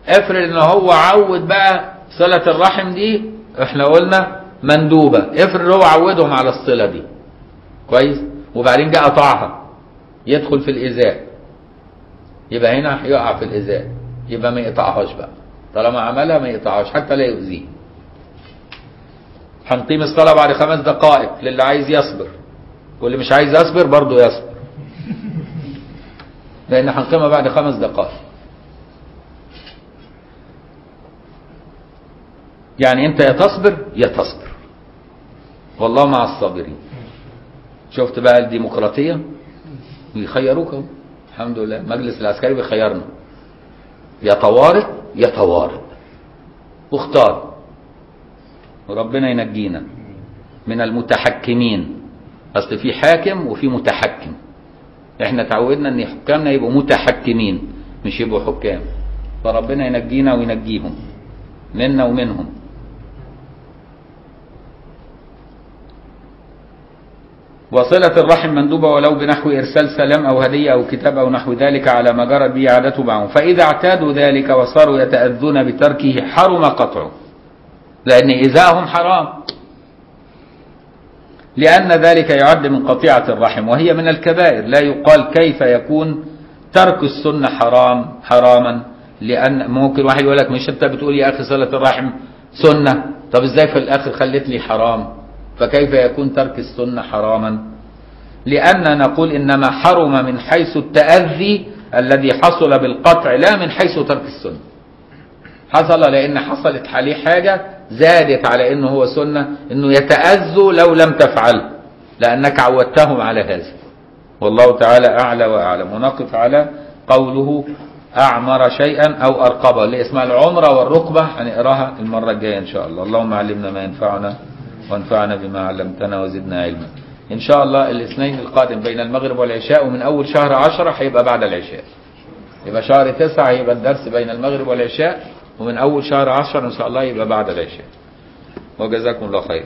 Speaker 1: افرض إن هو عود بقى صلة الرحم دي إحنا قلنا مندوبة. افرض هو عودهم على الصلة دي. كويس؟ وبعدين جاء قطعها. يدخل في الإزاء. يبقى هنا هيقع في الإزاء. يبقى ما يقطعهاش بقى. طالما عملها ما يقطعهاش حتى لا يؤذيه. هنقيم الصلاة بعد خمس دقائق للي عايز يصبر. واللي مش عايز يصبر برضه يصبر. لأن هنقيمها بعد خمس دقائق. يعني أنت يا تصبر يا تصبر. والله مع الصابرين. شفت بقى الديمقراطية؟ بيخيروك اهو الحمد لله. المجلس العسكري بيخيرنا. يا طوارئ يا طوارئ واختار وربنا ينجينا من المتحكمين. أصل في حاكم وفي متحكم. إحنا تعودنا إن حكامنا يبقوا متحكمين مش يبقوا حكام. فربنا ينجينا وينجيهم. منا ومنهم. وصلة الرحم مندوبة ولو بنحو إرسال سلام أو هدية أو كتاب أو نحو ذلك على ما جرت به عادته معهم فإذا اعتادوا ذلك وصاروا يتأذون بتركه حرم قطعه. لأن إذاهم حرام. لأن ذلك يعد من قطيعة الرحم وهي من الكبائر. لا يقال كيف يكون ترك السنة حرام حراما. لأن ممكن واحد يقول لك مش أنت بتقول يا أخي صلة الرحم سنة؟ طب إزاي في الآخر خليت لي حرام؟ فكيف يكون ترك السنة حراما؟ لأن نقول إنما حرم من حيث التأذي الذي حصل بالقطع لا من حيث ترك السنة. حصل لأن حصلت عليه حاجة زادت على أنه هو سنة أنه يتأذوا لو لم تفعل لأنك عودتهم على هذا. والله تعالى أعلى وأعلم. ونقف على قوله أعمر شيئا أو أرقبه. اللي اسمها العمرة والركبة هنقراها المرة الجاية إن شاء الله. اللهم علمنا ما ينفعنا وانفعنا بما علمتنا وزدنا علما. إن شاء الله الاثنين القادم بين المغرب والعشاء ومن أول شهر عشرة هيبقى بعد العشاء. يبقى شهر تسعة هيبقى الدرس بين المغرب والعشاء ومن أول شهر عشر إن شاء الله يبقى بعد العشاء. وجزاكم الله خير